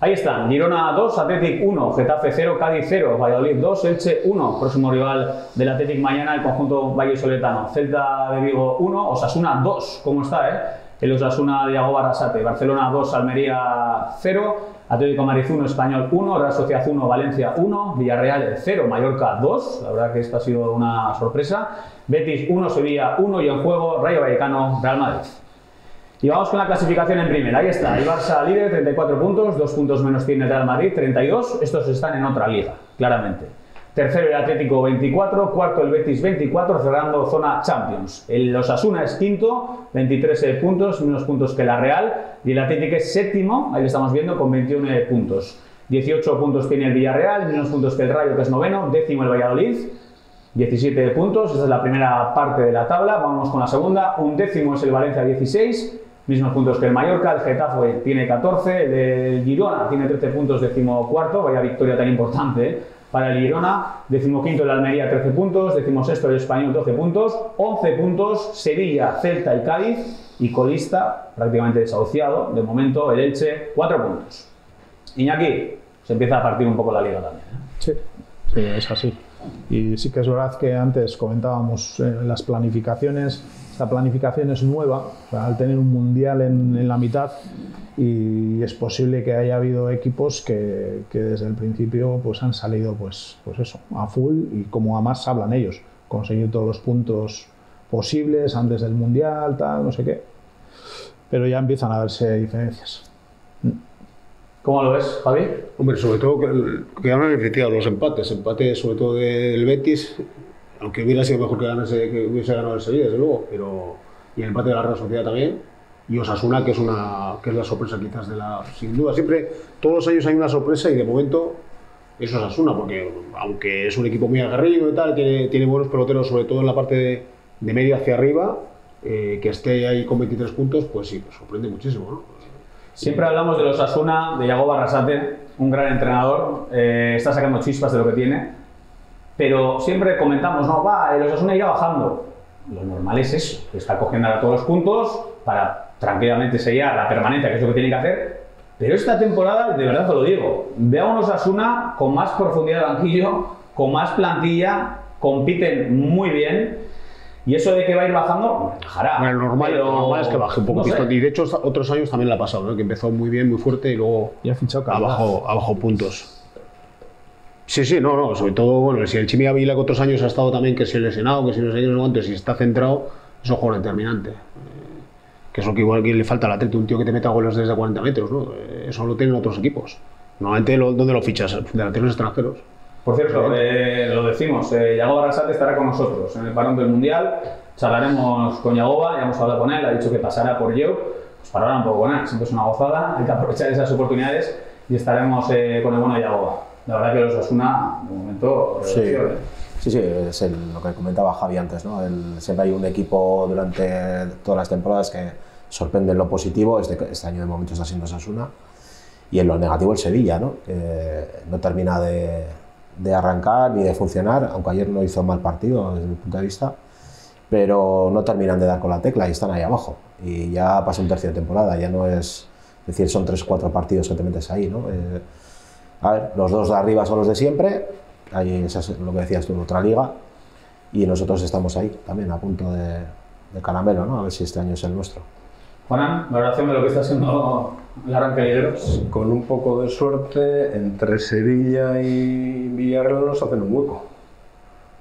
Ahí están, Girona 2, Athletic 1, Getafe 0, Cádiz 0, Valladolid 2, Elche 1, próximo rival del Athletic mañana, el conjunto Valle Soletano, Celta de Vigo 1, Osasuna 2, ¿cómo está, eh? El Osasuna de Iago Barrasate, Barcelona 2, Almería 0, Atlético Madrid 1, Español 1, Real Sociedad 1, Valencia 1, Villarreal 0, Mallorca 2, la verdad que esta ha sido una sorpresa, Betis 1, Sevilla 1 y en juego Rayo Vallecano, Real Madrid. Y vamos con la clasificación en primera. Ahí está, el Barça líder, 34 puntos, dos puntos menos tiene el Real Madrid, 32. Estos están en otra liga, claramente. Tercero el Atlético 24, cuarto el Betis 24, cerrando zona Champions. El Osasuna es quinto, 23 eh, puntos, menos puntos que la Real, y el Atlético es séptimo, ahí lo estamos viendo, con 21 puntos. 18 puntos tiene el Villarreal, menos puntos que el Rayo, que es noveno, décimo el Valladolid, 17 puntos, esa es la primera parte de la tabla, vamos con la segunda, un décimo es el Valencia 16, mismos puntos que el Mallorca, el Getafe tiene 14, el Girona tiene 13 puntos, décimo cuarto, vaya victoria tan importante ¿eh? para el Girona, decimoquinto el Almería 13 puntos, decimosexto el Español 12 puntos, 11 puntos Sevilla, Celta y Cádiz y colista prácticamente desahuciado, de momento el Elche 4 puntos. Iñaki, se empieza a partir un poco la liga también. ¿eh? Sí, sí, es así. Y sí que es verdad que antes comentábamos eh, las planificaciones, esta planificación es nueva, o sea, al tener un mundial en, en, la mitad y es posible que haya habido equipos que, que, desde el principio pues han salido pues, pues eso, a full y como además hablan ellos, conseguir todos los puntos posibles antes del mundial, tal, no sé qué. Pero ya empiezan a verse diferencias. ¿Cómo lo ves, Javi? Hombre, sobre todo que, que han beneficiado los empates. Empate, sobre todo del Betis, aunque hubiera sido mejor que, ganase, que hubiese ganado el Sevilla, desde luego, pero. Y el empate de la Real Sociedad también. Y Osasuna, que es, una, que es la sorpresa quizás de la. Sin duda, siempre, todos los años hay una sorpresa y de momento es Osasuna, porque aunque es un equipo muy aguerrido y tal, tiene, tiene buenos peloteros, sobre todo en la parte de, de medio hacia arriba, eh, que esté ahí con 23 puntos, pues sí, pues sorprende muchísimo, ¿no? Siempre hablamos de los Asuna, de Yago Barrasate, un gran entrenador, eh, está sacando chispas de lo que tiene, pero siempre comentamos, no, va, el Osasuna irá bajando. Lo normal es eso, que está cogiendo ahora todos los puntos para tranquilamente sellar la permanencia, que es lo que tiene que hacer. Pero esta temporada, de verdad te lo digo, veo a un Osasuna con más profundidad de banquillo, con más plantilla, compiten muy bien. Y eso de que va a ir bajando, bajará. Bueno, lo normal, pero- lo normal es que baje un poco. no sé. Y de hecho, otros años también le ha pasado, ¿no? que empezó muy bien, muy fuerte y luego Y ha fichado abajo, abajo puntos. Sí, sí, no, no, sobre todo, bueno, si el Chimi Ávila que otros años ha estado también, que si lesionado, que si no sé qué, no sé si está centrado, es un juego determinante. Eh, Que es lo que igual que le falta al atleta, un tío que te meta goles desde 40 metros, ¿no? Eh, Eso lo tienen otros equipos. Normalmente, lo, ¿dónde lo fichas? Delanteros extranjeros. Por cierto, eh, lo decimos, eh, Yago Barrasate estará con nosotros en el parón del Mundial. Charlaremos con Yagoba, ya hemos hablado con él, ha dicho que pasará por Yeo. Pues para hablar un poco con él, siempre es una gozada, hay que aprovechar esas oportunidades y estaremos eh, con el bueno de Yagoba. La verdad que los Asuna, de momento, Sí, ¿eh? sí, sí, es el- lo que comentaba Javi antes, ¿no? El- siempre hay un equipo durante todas las temporadas que sorprende en lo positivo, este, este año de momento está siendo Sasuna, y en lo negativo el Sevilla, ¿no? Que no termina de, de arrancar ni de funcionar, aunque ayer no hizo mal partido desde mi punto de vista, pero no terminan de dar con la tecla y están ahí abajo. Y ya pasa un tercio de temporada, ya no es, es decir, son tres, cuatro partidos que te metes ahí, ¿no? Eh, a ver, los dos de arriba son los de siempre, ahí esa es lo que decías tú, otra liga, y nosotros estamos ahí también, a punto de, de caramelo, ¿no? A ver si este año es el nuestro. Juanan, valoración de lo que está siendo el arranque ligueros. Con un poco de suerte, entre Sevilla y Villarreal nos hacen un hueco.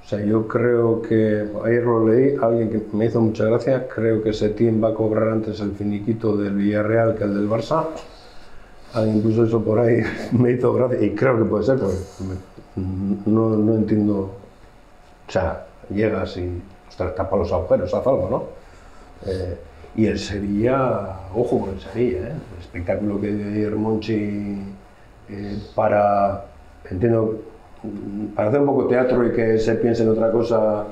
O sea, yo creo que, ayer lo leí, alguien que me hizo mucha gracia, creo que Setién va a cobrar antes el finiquito del Villarreal que el del Barça. Alguien puso eso por ahí, [laughs] me hizo gracia, y creo que puede ser, porque no, no entiendo. O sea, llegas y ostras, tapa los agujeros, haz algo, ¿no? Eh, y el Sevilla, ojo con el Sevilla, ¿eh? el espectáculo que dio ayer Monchi eh, para, entiendo, para hacer un poco teatro y que se piense en otra cosa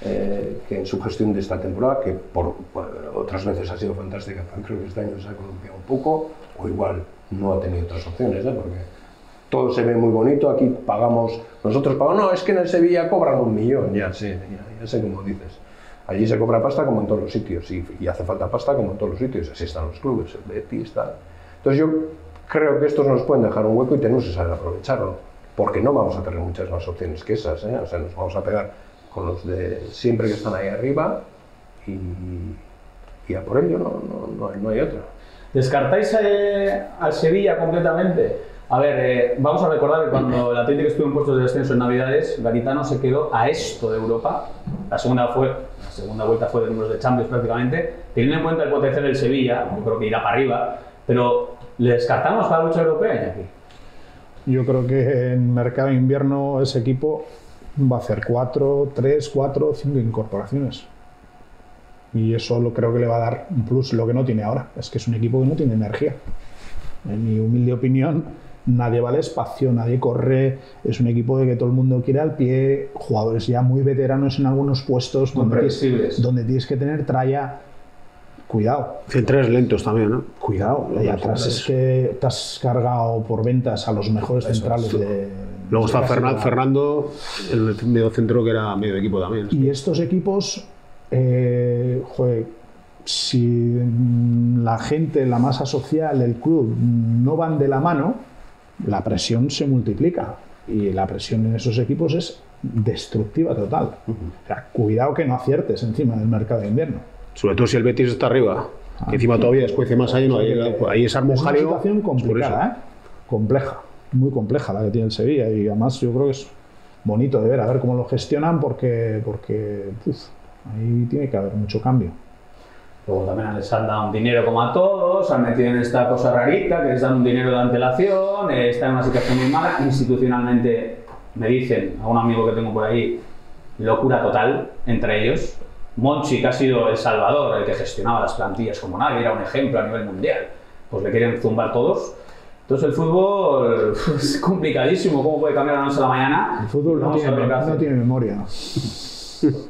eh, que en su gestión de esta temporada, que por, otras veces ha sido fantástica, creo que este año se ha columpiado un poco, o igual no ha tenido otras opciones, ¿eh? porque todo se ve muy bonito, aquí pagamos, nosotros pagamos, no, es que en el Sevilla cobran un millón, ya sé, ya, sé cómo dices. Allí se cobra pasta como en todos los sitios y, hace falta pasta como en todos los sitios, así están los clubes, el Betis, tal. Entonces yo creo que estos nos pueden dejar un hueco y tenemos que saber aprovecharlo, porque no vamos a tener muchas más opciones que esas, ¿eh? o sea, nos vamos a pegar con los de siempre que están ahí arriba y, y por ello no, no, no, no hay otra. ¿Descartáis eh, al Sevilla completamente? A ver, eh, vamos a recordar que cuando el Atlético estuvo en puestos de descenso en Navidades, Garitano se quedó a esto de Europa. La segunda, fue, la segunda vuelta fue de números de Champions prácticamente. Teniendo en cuenta el potencial del Sevilla, yo creo que irá para arriba, pero ¿le descartamos para la lucha europea, Iñaki? Yo creo que en mercado de invierno ese equipo va a hacer cuatro, tres, cuatro, cinco incorporaciones. Y eso lo creo que le va a dar un plus, lo que no tiene ahora. Es que es un equipo que no tiene energía. En mi humilde opinión, nadie vale espacio, nadie corre. Es un equipo de que todo el mundo quiere al pie, jugadores ya muy veteranos en algunos puestos donde tienes, previsibles. donde tienes que tener tralla. Cuidado, Centrales lentos también, ¿no? cuidado. Y atrás es que te has cargado por ventas a los mejores centrales de. Luego está Fernan- Fernando, el medio centro que era medio equipo también. Y estos equipos, eh, joder, si la gente, la masa social, el club no van de la mano, la presión se multiplica. Y la presión en esos equipos es destructiva total. O sea, cuidado que no aciertes encima del mercado de invierno. Sobre todo si el Betis está arriba. Que encima todavía después de más ahí, no, ahí, ahí es Es una situación complicada, ¿eh? compleja, muy compleja la que tiene el Sevilla y además yo creo que es bonito de ver, a ver cómo lo gestionan porque, porque uf, ahí tiene que haber mucho cambio. Luego también les han dado un dinero como a todos, han metido en esta cosa rarita, que les dan un dinero de antelación, eh, está en una situación muy mala. Institucionalmente, me dicen, a un amigo que tengo por ahí, locura total entre ellos. Monchi, que ha sido el salvador, el que gestionaba las plantillas como nadie, era un ejemplo a nivel mundial, pues le quieren zumbar todos. Entonces el fútbol es complicadísimo, cómo puede cambiar de la noche a la mañana. El fútbol no a tiene, no tiene memoria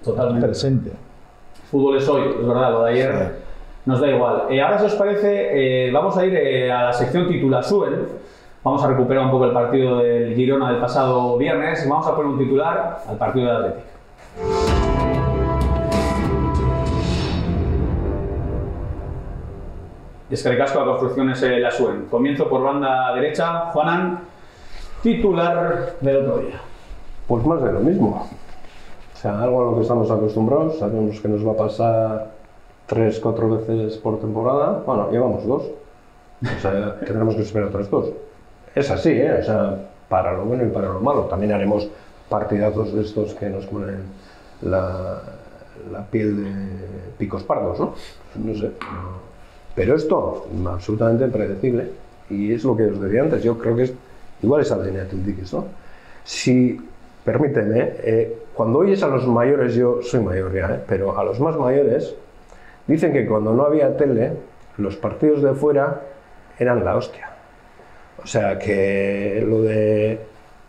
Totalmente. presente. Fútbol es hoy, es verdad, lo de ayer nos da igual. Eh, ahora, si os parece, eh, vamos a ir eh, a la sección titular Suben. Vamos a recuperar un poco el partido del Girona del pasado viernes y vamos a poner un titular al partido del Atlético. Es que el casco a construcciones eh, la Suben. Comienzo por banda derecha. Juanan, titular del otro día. Pues más de lo mismo. O sea, algo a lo que estamos acostumbrados. Sabemos que nos va a pasar tres, cuatro veces por temporada. Bueno, llevamos dos. O sea, [laughs] tendremos que esperar otras dos. Es así, ¿eh? O sea, para lo bueno y para lo malo. También haremos partidazos de estos que nos ponen la, la piel de picos pardos, ¿no? No sé. Pero esto, absolutamente predecible. Y es lo que os decía antes. Yo creo que es igual es ADN Athletics, ¿no? Si, permíteme, eh, cuando oyes a los mayores, yo soy mayor ya, ¿eh? pero a los más mayores, dicen que cuando no había tele, los partidos de fuera eran la hostia. O sea, que lo de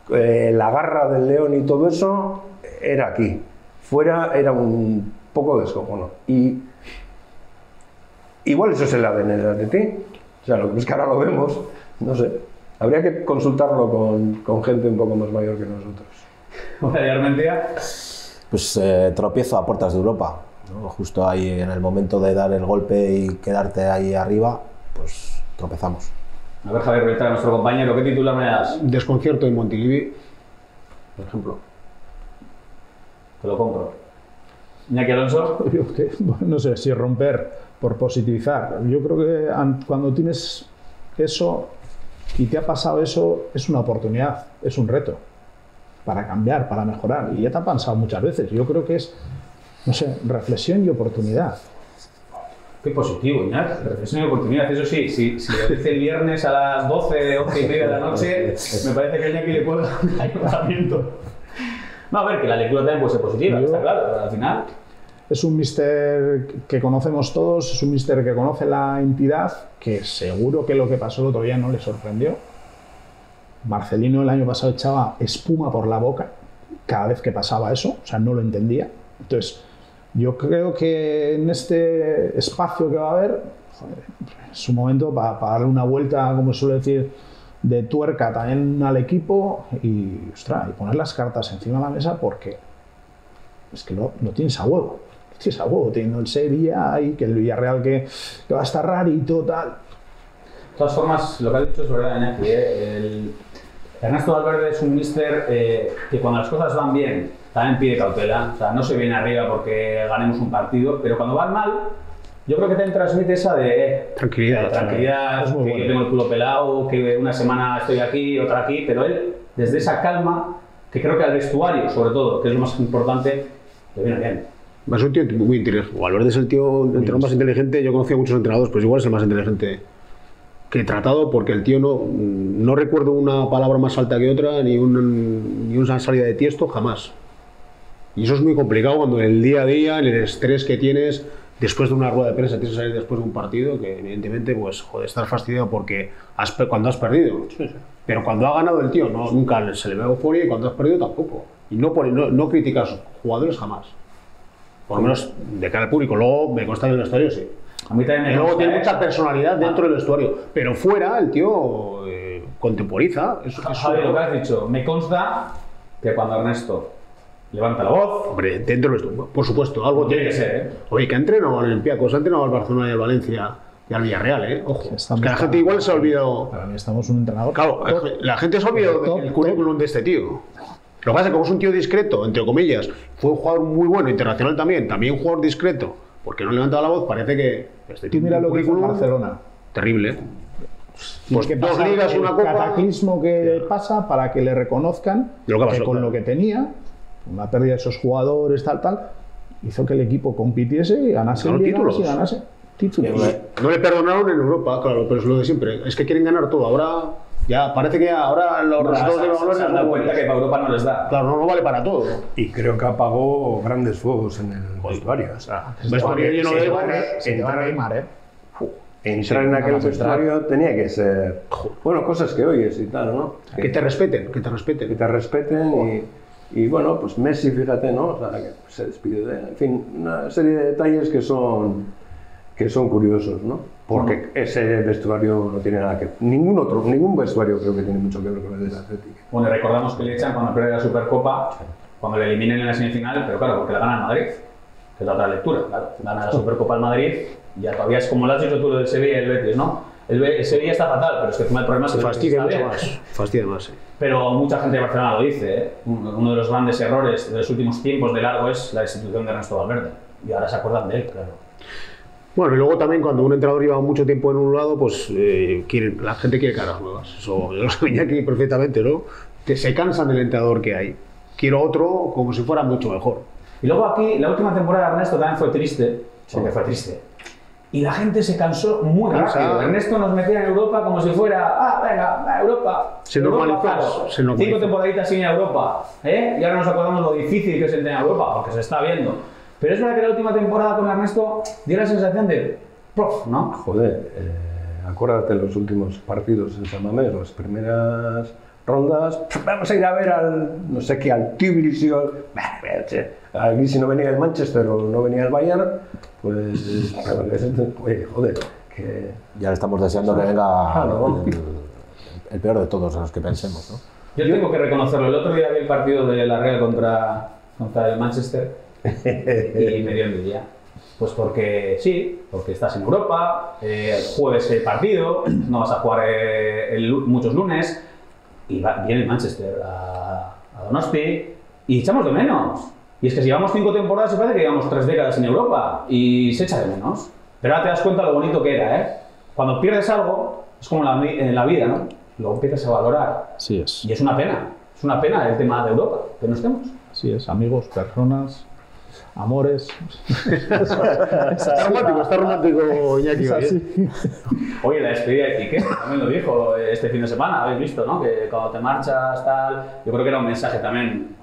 eh, la garra del león y todo eso era aquí. Fuera era un poco descojono. Y igual eso es el ADN del Atleti. O sea, lo que es que ahora lo vemos, no sé. Habría que consultarlo con, con gente un poco más mayor que nosotros. [laughs] Hola, Armentia. Pues eh, tropiezo a puertas de Europa. ¿no? Justo ahí en el momento de dar el golpe y quedarte ahí arriba, pues tropezamos. A ver, Javier Ruiz, nuestro compañero, ¿qué titular me das? Desconcierto en Montilivi, por ejemplo. Te lo compro. Iñaki Alonso. [laughs] Yo que- bueno, no sé si romper por positivizar. Yo creo que an- cuando tienes eso y te ha pasado eso, es una oportunidad, es un reto para cambiar, para mejorar. Y ya te ha pasado muchas veces. Yo creo que es, no sé, reflexión y oportunidad. Qué positivo, Iñaki. Reflexión y oportunidad. Eso sí, si, si lo dice el viernes a las 12, 11 y media de la noche, me parece que a Iñaki le puede dar un ayuntamiento. No, a ver, que la lectura también puede ser positiva, Yo- está claro. Al final, Es un mister que conocemos todos, es un mister que conoce la entidad, que seguro que lo que pasó el otro día no le sorprendió. Marcelino el año pasado echaba espuma por la boca cada vez que pasaba eso, o sea, no lo entendía. Entonces, yo creo que en este espacio que va a haber, joder, es un momento para, darle una vuelta, como suele decir, de tuerca también al equipo y, y poner las cartas encima de la mesa porque es que lo, lo tienes a huevo. Lo tienes a huevo, teniendo el Sevilla y que el Villarreal que, va a estar rarito, tal. de todas formas, lo que has dicho es verdad, Iñaki. ¿eh? El... Ernesto Valverde es un mister eh, que cuando las cosas van bien, también pide cautela. O sea, no se viene arriba porque ganemos un partido, pero cuando van mal, yo creo que te transmite esa de eh, Tranquilidad. de tranquilidad, Es que bueno. yo tengo el culo pelado, que una semana estoy aquí, otra aquí, pero él, desde esa calma, que creo que al vestuario, sobre todo, que es lo más importante, le viene bien. Es un tío muy inteligente. Valverde es el tío el entrenador más inteligente. Yo conocí a muchos entrenadores, pues igual es el más inteligente que he tratado porque el tío no, no recuerdo una palabra más alta que otra, ni, un- ni una salida de tiesto, jamás. Y eso es muy complicado cuando en el día a día, en el estrés que tienes, después de una rueda de prensa, tienes que salir después de un partido, que evidentemente, pues, joder, estás fastidiado porque has, cuando has perdido. Pero cuando ha ganado el tío, no, nunca se le ve euforia y cuando has perdido tampoco. Y no, pone- no, no criticas jugadores jamás. Por lo menos de cara al público. Luego me consta en el vestuario, sí. A mí también me Y luego consta, tiene ¿eh? mucha personalidad dentro del vestuario. Pero fuera, el tío eh, contemporiza. Eso, eso- Javi, lo que has dicho, me consta que cuando Ernesto levanta la voz, Hombre, dentro del vestuario, por supuesto, algo Tiene tiene que ser, ¿eh? Oye, que ha entrenado al Olympiacos, ha entrenado al Barcelona y al Valencia y al Villarreal, ¿eh? Ojo. Es Estamos que la gente igual se ha olvidado. Para mí estamos un entrenador. Claro, top. la gente se ha olvidado Top, del top. currículum de este tío. Lo que pasa es que como es un tío discreto, entre comillas, fue un jugador muy bueno, internacional también, también un jugador discreto, porque no levantaba la voz, parece que este un lo que hizo en Barcelona. terrible. Pues ¿Qué dos ligas, El una copa. cataclismo que pasa para que le reconozcan Lo que pasó, con claro. lo que tenía, una pérdida de esos jugadores, tal, tal, hizo que el equipo compitiese y ganase ligas títulos. y ganase títulos. No le perdonaron en Europa, claro, pero es lo de siempre. Es que quieren ganar todo. Ahora, ya parece que ahora los resultados de valores se han dado cuenta que para Europa no les da. Claro, no, no vale para todo. Y creo que apagó grandes fuegos en el vestuario. O sea, Vestuario lleno de Neymar, ¿eh? Entrar en aquel vestuario tenía que ser. Bueno, cosas que oyes y tal, ¿no? Que te respeten, que te que respeten. te respeten y, y, bueno, pues Messi, fíjate, ¿no? O sea, que se despidió de. En fin, una serie de detalles que son, que son curiosos, ¿no? Porque ese vestuario no tiene nada que. Ningún otro, ningún vestuario creo que tiene mucho que ver con el del Atlético. Bueno, y recordamos que le echan cuando pierde la Supercopa, cuando le eliminen en la semifinal, pero claro, porque la gana el Madrid, que es la otra lectura, claro. Gana la Supercopa al Madrid, ya todavía es como lo has dicho tú del Sevilla y el Betis, ¿no? El, Sevilla está fatal, pero es que encima el problema es que el Betis Fastidia mucho bien. más. Fastidia más, sí. Pero mucha gente de Barcelona lo dice, ¿eh? Uno de los grandes errores de los últimos tiempos de largo es la destitución de Ernesto Valverde. Y ahora se acuerdan de él, claro. Bueno, y luego también cuando un entrenador lleva mucho tiempo en un lado, pues eh, quieren, la gente quiere caras nuevas. Eso yo lo [laughs] sabía aquí perfectamente, ¿no? Que se cansan del entrenador que hay. Quiero otro como si fuera mucho mejor. Y luego aquí, la última temporada de Ernesto también fue triste, porque fue triste. Y la gente se cansó muy rápido. Ernesto nos metía en Europa como si fuera, ah, venga, a Europa. Se Europa, normalizó, claro. se normalizó. Cinco temporaditas sin Europa. ¿eh? Y ahora nos acordamos lo difícil que es entrar en Europa, porque se está viendo. Pero es verdad que la última temporada con Ernesto dio la sensación de, prof, ¿no? Joder, eh, acuérdate los últimos partidos en San Mamés, las primeras rondas. Vamos a ir a ver al, no sé qué, al Tbilisi che, Aquí si no venía el Manchester o no venía el Bayern, pues. [laughs] Oye, joder, que. Ya le estamos deseando que venga Claro. el, el peor de todos a los que pensemos, ¿no? Yo tengo que reconocerlo. El otro día vi el partido de la Real contra, contra el Manchester [laughs] y me dio envidia. Pues porque sí, porque estás en Europa, eh, jueves el partido, no vas a jugar eh, el muchos lunes y va, viene el Manchester a, a Donosti y echamos de menos. Y es que si llevamos cinco temporadas, se parece que llevamos tres décadas en Europa y se echa de menos. Pero ahora te das cuenta lo bonito que era, ¿eh? Cuando pierdes algo, es como en la, vi- en la vida, ¿no? Lo empiezas a valorar. Así es. Y es una pena, es una pena el tema de Europa, que no estemos. Así es. Amigos, personas, amores. Está romántico, está romántico Iñaki. Es así. Oye, la despedida de Piqué, también lo dijo este fin de semana, habéis visto, ¿no? Que cuando te marchas, tal, yo creo que era un mensaje también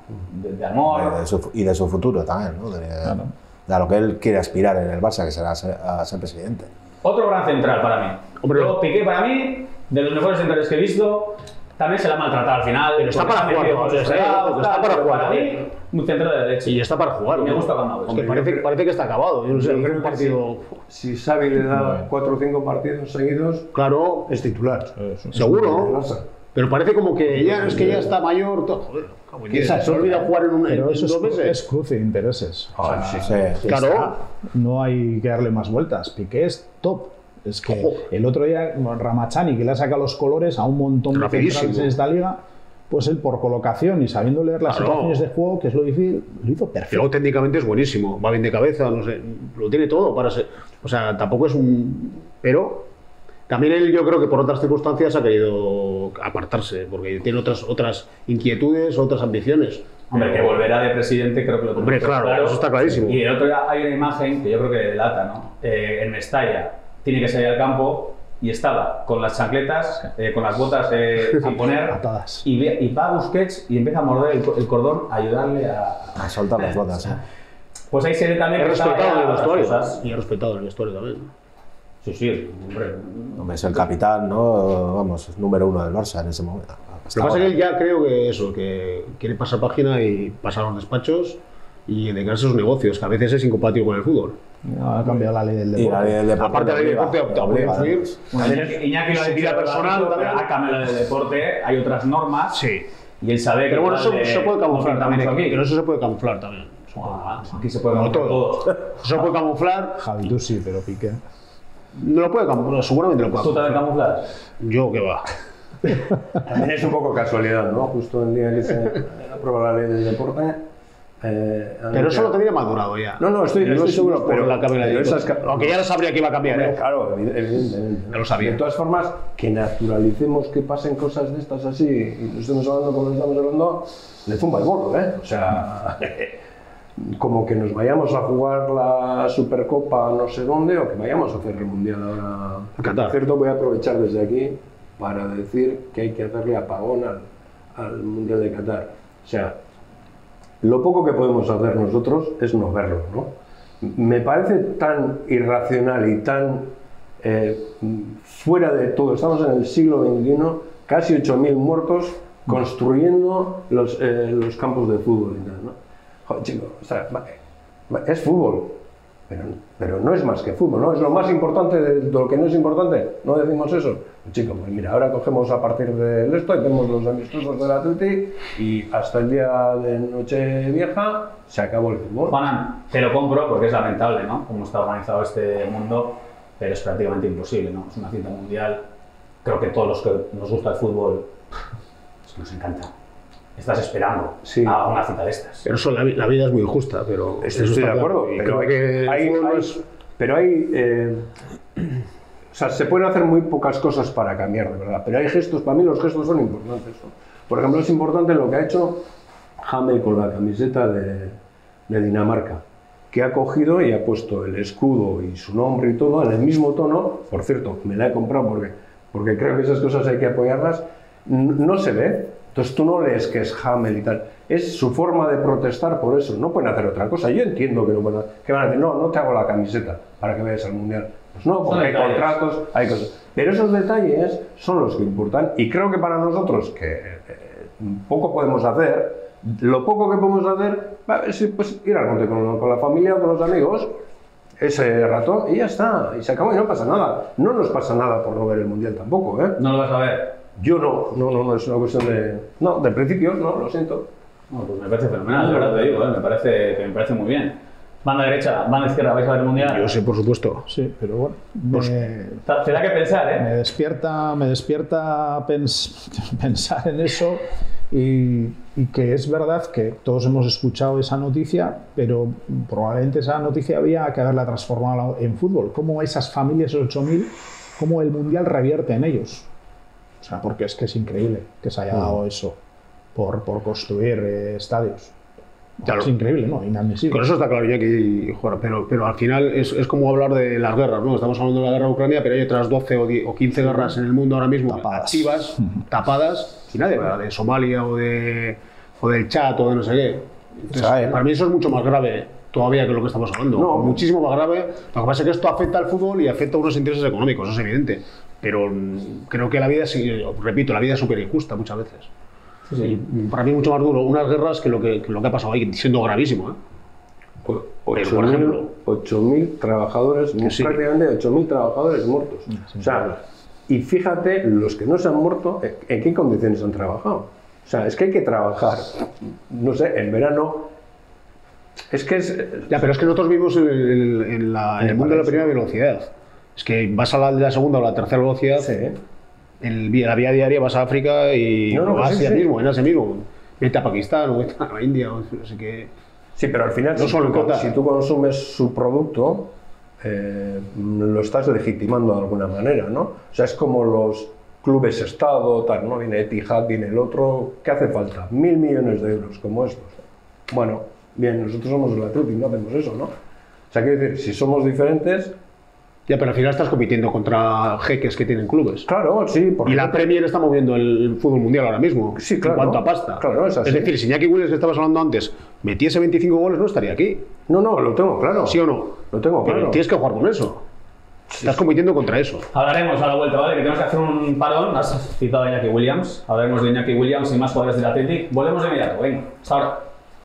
de, de Y amor. de su, y de su futuro también, ¿no? De, de a lo que él quiere aspirar en el Barça, que será ser, a ser presidente. Otro gran central para mí. Hombre. Yo, Piqué para mí, de los mejores centrales que he visto, también se la ha maltratado al final. Pero está para jugar, Está- para jugar, Para ¿eh? mí, un central de derecha. Y está para jugar. Y me gusta cuando. Es que parece, parece que está acabado. Yo no sé, Yo es creo un que partido. Si Xavi le da cuatro o cinco partidos seguidos, Claro, es titular. seguro. Pero parece como que ya es que ya está mayor. todo. Joder, se olvida jugar en, un, Pero en eso dos es, meses. es cruce de intereses. O sea, Sí. ya Claro. está. No hay que darle más vueltas. Piqué es top. Es que Ojo. el otro día Ramachani, que le ha sacado los colores a un montón de Rapidísimo. centrales en esta liga, pues él por colocación y sabiendo leer las Claro. situaciones de juego, que es lo difícil, lo hizo perfecto. luego técnicamente es buenísimo, va bien de cabeza, no sé, lo tiene todo para ser. O sea, tampoco es un. Pero también él, yo creo que por otras circunstancias ha querido apartarse, porque tiene otras, otras inquietudes, otras ambiciones. Hombre, que volverá de presidente, creo que lo Hombre, tenemos claro, eso está clarísimo. Y el otro día hay una imagen que yo creo que delata, ¿no? Eh, en Mestalla tiene que salir al campo y estaba con las chancletas, eh, con las botas eh, [laughs] sin poner, Atadas. y, ve- y va a Busquets y empieza a morder el, el cordón, a ayudarle a... A soltar las [laughs] botas. ¿eh? Pues ahí se ve también que respetado el vestuario. Y es respetado en el vestuario también. Sí, sí, hombre. Hombre, es el capitán, ¿no? Vamos, es número uno del Barça en ese momento. Hasta Lo que pasa es que él ya creo que eso, que quiere pasar página y pasar a los despachos y dedicarse a sus negocios, que a veces es incompatible con el fútbol. No, ha cambiado la ley del Y deporte. la ley del deporte Aparte de la ley del deporte, te obliga, además. Bueno, Iñaki, Iñaki lo ha vida personal pero ha cambiado de deporte, hay otras normas. Sí. Y él sabe que. Pero bueno, eso se eh, puede camuflar también aquí. Pero eso se puede camuflar también. Ah, Aquí se puede camuflar todo. todo. Eso se puede camuflar. Javi, tú sí, pero Piqué. No lo puede camuflar, seguramente lo puede ¿Tú también camuflar. camuflas? Yo que va. También es un poco casualidad, ¿no? Justo el día que se aprueba la ley del deporte. Eh, Pero eso lo tendría madurado ya. No, no, estoy, No estoy es- seguro, no por pero, la pero esas Aunque ya lo sabría que iba a cambiar, Hombre, ¿eh? Claro, evi- evidentemente. Lo sabía. De todas formas, que naturalicemos que pasen cosas de estas así y lo estemos hablando como estamos hablando, le zumba el gorro, ¿eh? O sea, [laughs] como que nos vayamos a jugar la Supercopa no sé dónde o que vayamos a hacer el Mundial ahora. Qatar. Cierto, voy a aprovechar desde aquí para decir que hay que hacerle apagón al, al Mundial de Qatar. O sea, lo poco que podemos hacer nosotros es no verlo, ¿no? Me parece tan irracional y tan eh, fuera de todo. Estamos en el siglo XXI, casi 8.000 muertos construyendo los, eh, los campos de fútbol ¿no? Es fútbol, pero, pero no es más que fútbol, ¿no? Es lo más importante de, de lo que no es importante, ¿no decimos eso? Chico, pues mira, ahora cogemos a partir del esto y tenemos los amistosos del Atleti y hasta el día de Nochevieja se acabó el fútbol. Juanan, te lo compro porque es lamentable, ¿no? Cómo está organizado este mundo, pero es prácticamente imposible, ¿no? Es una cita mundial. Creo que todos los que nos gusta el fútbol, es que nos encanta. Estás esperando Sí. a una cita de estas. Pero eso, la, la vida es muy injusta, pero. Estoy, eso estoy de acuerdo, claro. Pero creo que hay, no hay- es- pero hay, eh, o sea, se pueden hacer muy pocas cosas para cambiar, de verdad, pero hay gestos, para mí los gestos son importantes. ¿no? Por ejemplo, es importante lo que ha hecho Hamel con la camiseta de, de Dinamarca, que ha cogido y ha puesto el escudo y su nombre y todo en el mismo tono, por cierto, me la he comprado porque, porque creo que esas cosas hay que apoyarlas, N- no se ve, entonces tú no lees que es Hamel y tal, es su forma de protestar por eso, no pueden hacer otra cosa, yo entiendo que no pueden hacer, que van a decir, no, no te hago la camiseta para que vayas al Mundial, pues no, porque hay contratos, hay cosas, pero esos detalles son los que importan. Y creo que para nosotros que eh, poco podemos hacer, lo poco que podemos hacer es pues, ir al monte con, con la familia o con los amigos ese rato y ya está, y se acabó y no pasa nada. No nos pasa nada por no ver el mundial tampoco, ¿eh? No lo vas a ver. Yo no, no, no, no es una cuestión de. No, de principio, no, lo siento. No, pues me parece fenomenal, de verdad te digo, ¿eh? me, parece, me parece muy bien. Banda derecha, banda izquierda, ¿vais a ver el mundial? Yo sí, por supuesto. Sí, pero bueno. Pues- me- Te da que pensar, ¿eh? me despierta, me despierta pens- [laughs] pensar en eso y, y que es verdad que todos hemos escuchado esa noticia, pero probablemente esa noticia había que haberla transformado en fútbol. ¿Cómo esas familias, esos 8.000, cómo el Mundial revierte en ellos? O sea, porque es que es increíble que se haya dado eso por, por construir eh, estadios. Claro. Es increíble, ¿no? Inadmisible. Con eso está claro, Iñaki, joder, pero, pero al final es, es como hablar de las guerras, ¿no? Estamos hablando de la guerra de Ucrania, pero hay otras 12 o, 10 o 15 guerras en el mundo ahora mismo Tapadas. activas, [laughs] tapadas, y nadie habla de Somalia o, de, o del Chat o de no sé qué. Entonces, para mí eso es mucho más grave todavía que lo que estamos hablando. No. muchísimo más grave. Lo que pasa es que esto afecta al fútbol y afecta a unos intereses económicos, eso es evidente. Pero creo que la vida, sí, repito, la vida es súper injusta muchas veces. Y mm, para mí es mucho más duro unas guerras que lo que, que lo que ha pasado ahí, siendo gravísimo. ¿eh? O- por 8.000 ejemplo. 8.000 trabajadores, sí. prácticamente 8.000 trabajadores muertos. O sea, y fíjate, los que no se han muerto, ¿en- ¿en qué condiciones han trabajado? O sea, es que hay que trabajar, no sé, en verano. Es que es. Ya, pero es que nosotros vivimos en el, en la- en el mundo de la primera velocidad. Es que vas a la de la segunda o la tercera velocidad, Sí, la vía diaria vas a África y No, no, o pues sí, Asia sí. mismo, en Asia mismo. Vete a Pakistán o vete a India o no sé qué. Sí, pero al final, No si, solo tú, si tú consumes su producto, eh, lo estás legitimando de alguna manera, ¿no? O sea, es como los clubes Estado, tal, ¿no? Viene Etihad, viene el otro. ¿Qué hace falta? Mil millones de euros como estos. Bueno, bien, nosotros somos el Atlético, no hacemos eso, ¿no? O sea, quiero decir, si somos diferentes, Ya, pero al final estás compitiendo contra jeques que tienen clubes. Claro, sí, porque Y la Premier está moviendo el fútbol mundial ahora mismo. Sí, claro. En cuanto a pasta. Claro, es así. decir, si Iñaki Williams que estabas hablando antes metiese 25 goles, no estaría aquí. No, no, lo tengo claro. ¿Sí o no? Lo tengo Pero claro. tienes que jugar con eso. Estás compitiendo contra eso. Hablaremos a la vuelta, ¿vale? Que tenemos que hacer un parón. Has citado a Iñaki Williams. Hablaremos de Iñaki Williams y más jugadores del Athletic. Volvemos de inmediato. Venga, hasta ahora.